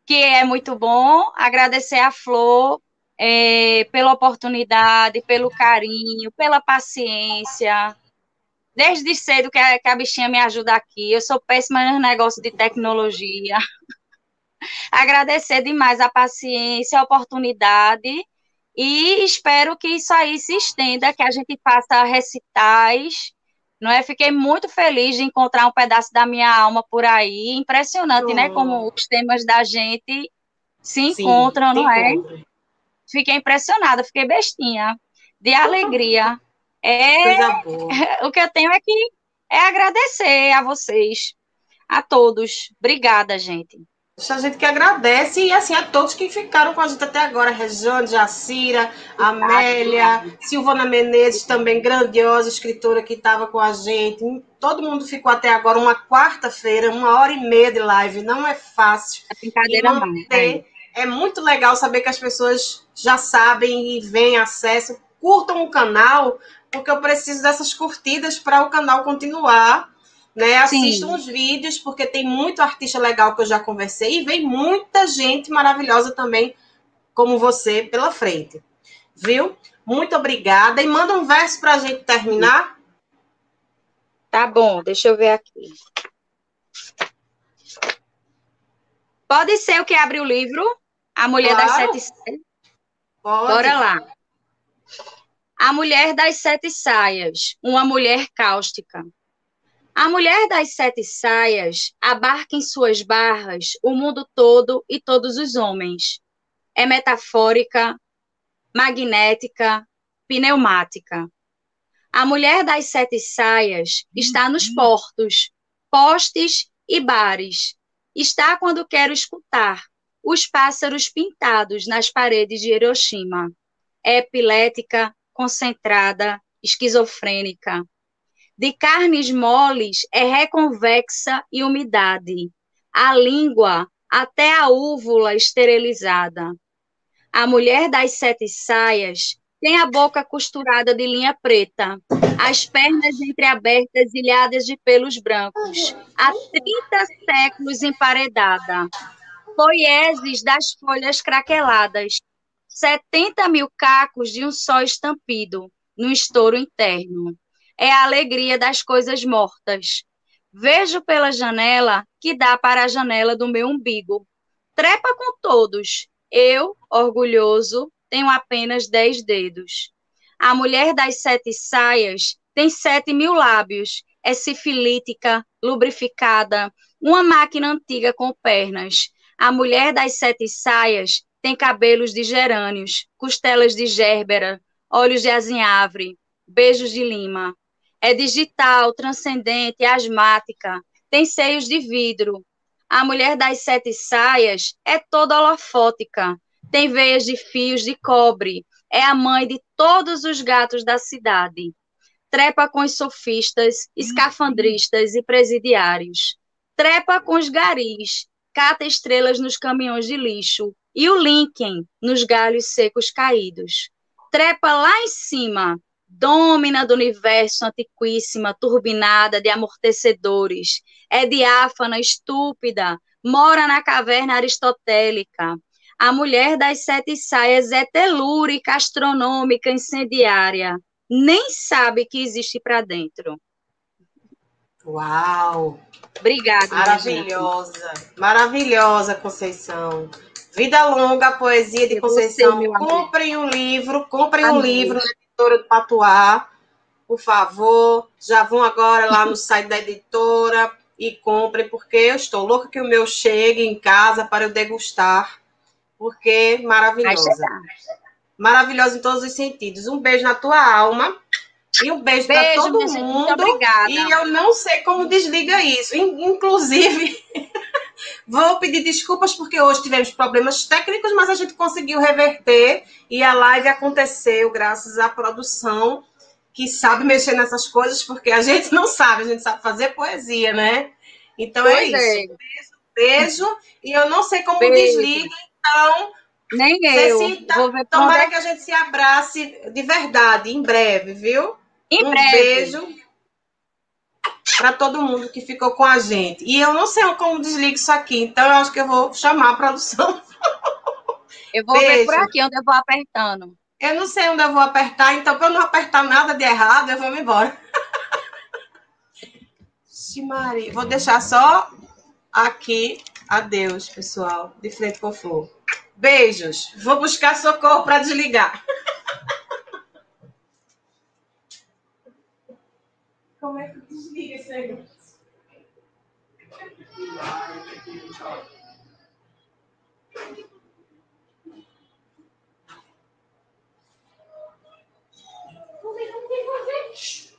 Speaker 2: que é muito bom. Agradecer a Flor é, pela oportunidade, pelo carinho, pela paciência. Desde cedo que a, que a bichinha me ajuda aqui. Eu sou péssima nos negócios de tecnologia. Agradecer demais a paciência, a oportunidade e espero que isso aí se estenda, que a gente faça recitais, não é? Fiquei muito feliz de encontrar um pedaço da minha alma por aí, impressionante, né? Como os temas da gente se Sim, encontram, não é? Fiquei impressionada, fiquei bestinha, de alegria. É, o que eu tenho é que é agradecer a vocês, a todos. Obrigada, gente.
Speaker 1: A gente que agradece e assim a todos que ficaram com a gente até agora, Regiane, Jacira, Amélia, Silvana Menezes, também grandiosa escritora que estava com a gente. Todo mundo ficou até agora uma quarta-feira, uma hora e meia de live. Não é fácil.
Speaker 2: É brincadeira não.
Speaker 1: É. é muito legal saber que as pessoas já sabem e vêm acesso. Curtam o canal, porque eu preciso dessas curtidas para o canal continuar né? Assistam os vídeos, porque tem muito artista legal que eu já conversei e vem muita gente maravilhosa também, como você, pela frente. Viu? Muito obrigada. E manda um verso para a gente terminar.
Speaker 2: Tá bom, deixa eu ver aqui. Pode ser o que abre o livro? A Mulher claro. das Sete? Pode. Bora lá. A Mulher das Sete Saias, uma mulher cáustica a mulher das sete saias abarca em suas barras o mundo todo e todos os homens. É metafórica, magnética, pneumática. A mulher das sete saias está nos uhum. portos, postes e bares. Está quando quero escutar os pássaros pintados nas paredes de Hiroshima. É epilética, concentrada, esquizofrênica. De carnes moles é reconvexa e umidade, a língua até a úvula esterilizada. A mulher das sete saias tem a boca costurada de linha preta, as pernas entreabertas ilhadas de pelos brancos, há 30 séculos emparedada, poieses das folhas craqueladas, 70 mil cacos de um só estampido, no estouro interno é a alegria das coisas mortas. Vejo pela janela que dá para a janela do meu umbigo. Trepa com todos. Eu, orgulhoso, tenho apenas dez dedos. A mulher das sete saias tem sete mil lábios. É sifilítica, lubrificada, uma máquina antiga com pernas. A mulher das sete saias tem cabelos de gerânios, costelas de gérbera, olhos de azinhavre, beijos de lima. É digital, transcendente, asmática, tem seios de vidro. A mulher das sete saias é toda holofótica, tem veias de fios de cobre, é a mãe de todos os gatos da cidade. Trepa com os sofistas, escafandristas e presidiários. Trepa com os garis, cata estrelas nos caminhões de lixo e o Lincoln nos galhos secos caídos. Trepa lá em cima, dômina do universo antiquíssima, turbinada de amortecedores, é diáfana, estúpida, mora na caverna aristotélica. A mulher das sete saias é telúrica, astronômica, incendiária. Nem sabe que existe para dentro.
Speaker 1: Uau!
Speaker 2: Obrigada.
Speaker 1: Maravilhosa, maravilhosa, Conceição. Vida longa, poesia de Conceição. comprem um livro, comprem um livro editora do Patuá, por favor, já vão agora lá no site da editora e comprem, porque eu estou louca que o meu chegue em casa para eu degustar, porque maravilhosa. Maravilhosa em todos os sentidos. Um beijo na tua alma. E um beijo, beijo para todo mundo. E eu não sei como desliga isso. Inclusive, Vou pedir desculpas porque hoje tivemos problemas técnicos, mas a gente conseguiu reverter e a live aconteceu graças à produção que sabe mexer nessas coisas, porque a gente não sabe, a gente sabe fazer poesia, né? Então é pois é isso. É. Beijo, beijo. E eu não sei como beijo. desliga, então.
Speaker 2: Nem eu.
Speaker 1: Sinta, Vou ver tomara que a gente se abrace de verdade, em breve, viu?
Speaker 2: Em
Speaker 1: um
Speaker 2: breve.
Speaker 1: beijo para todo mundo que ficou com a gente. E eu não sei como desligo isso aqui, então eu acho que eu vou chamar a produção.
Speaker 2: Eu vou Beijo. ver por aqui onde eu vou apertando.
Speaker 1: Eu não sei onde eu vou apertar, então para eu não apertar nada de errado, eu vou me embora. Maria. Vou deixar só aqui. Adeus, pessoal. De frente com flor. Beijos. Vou buscar socorro para desligar. Como é que desliga segments. Vou ver como tem que fazer.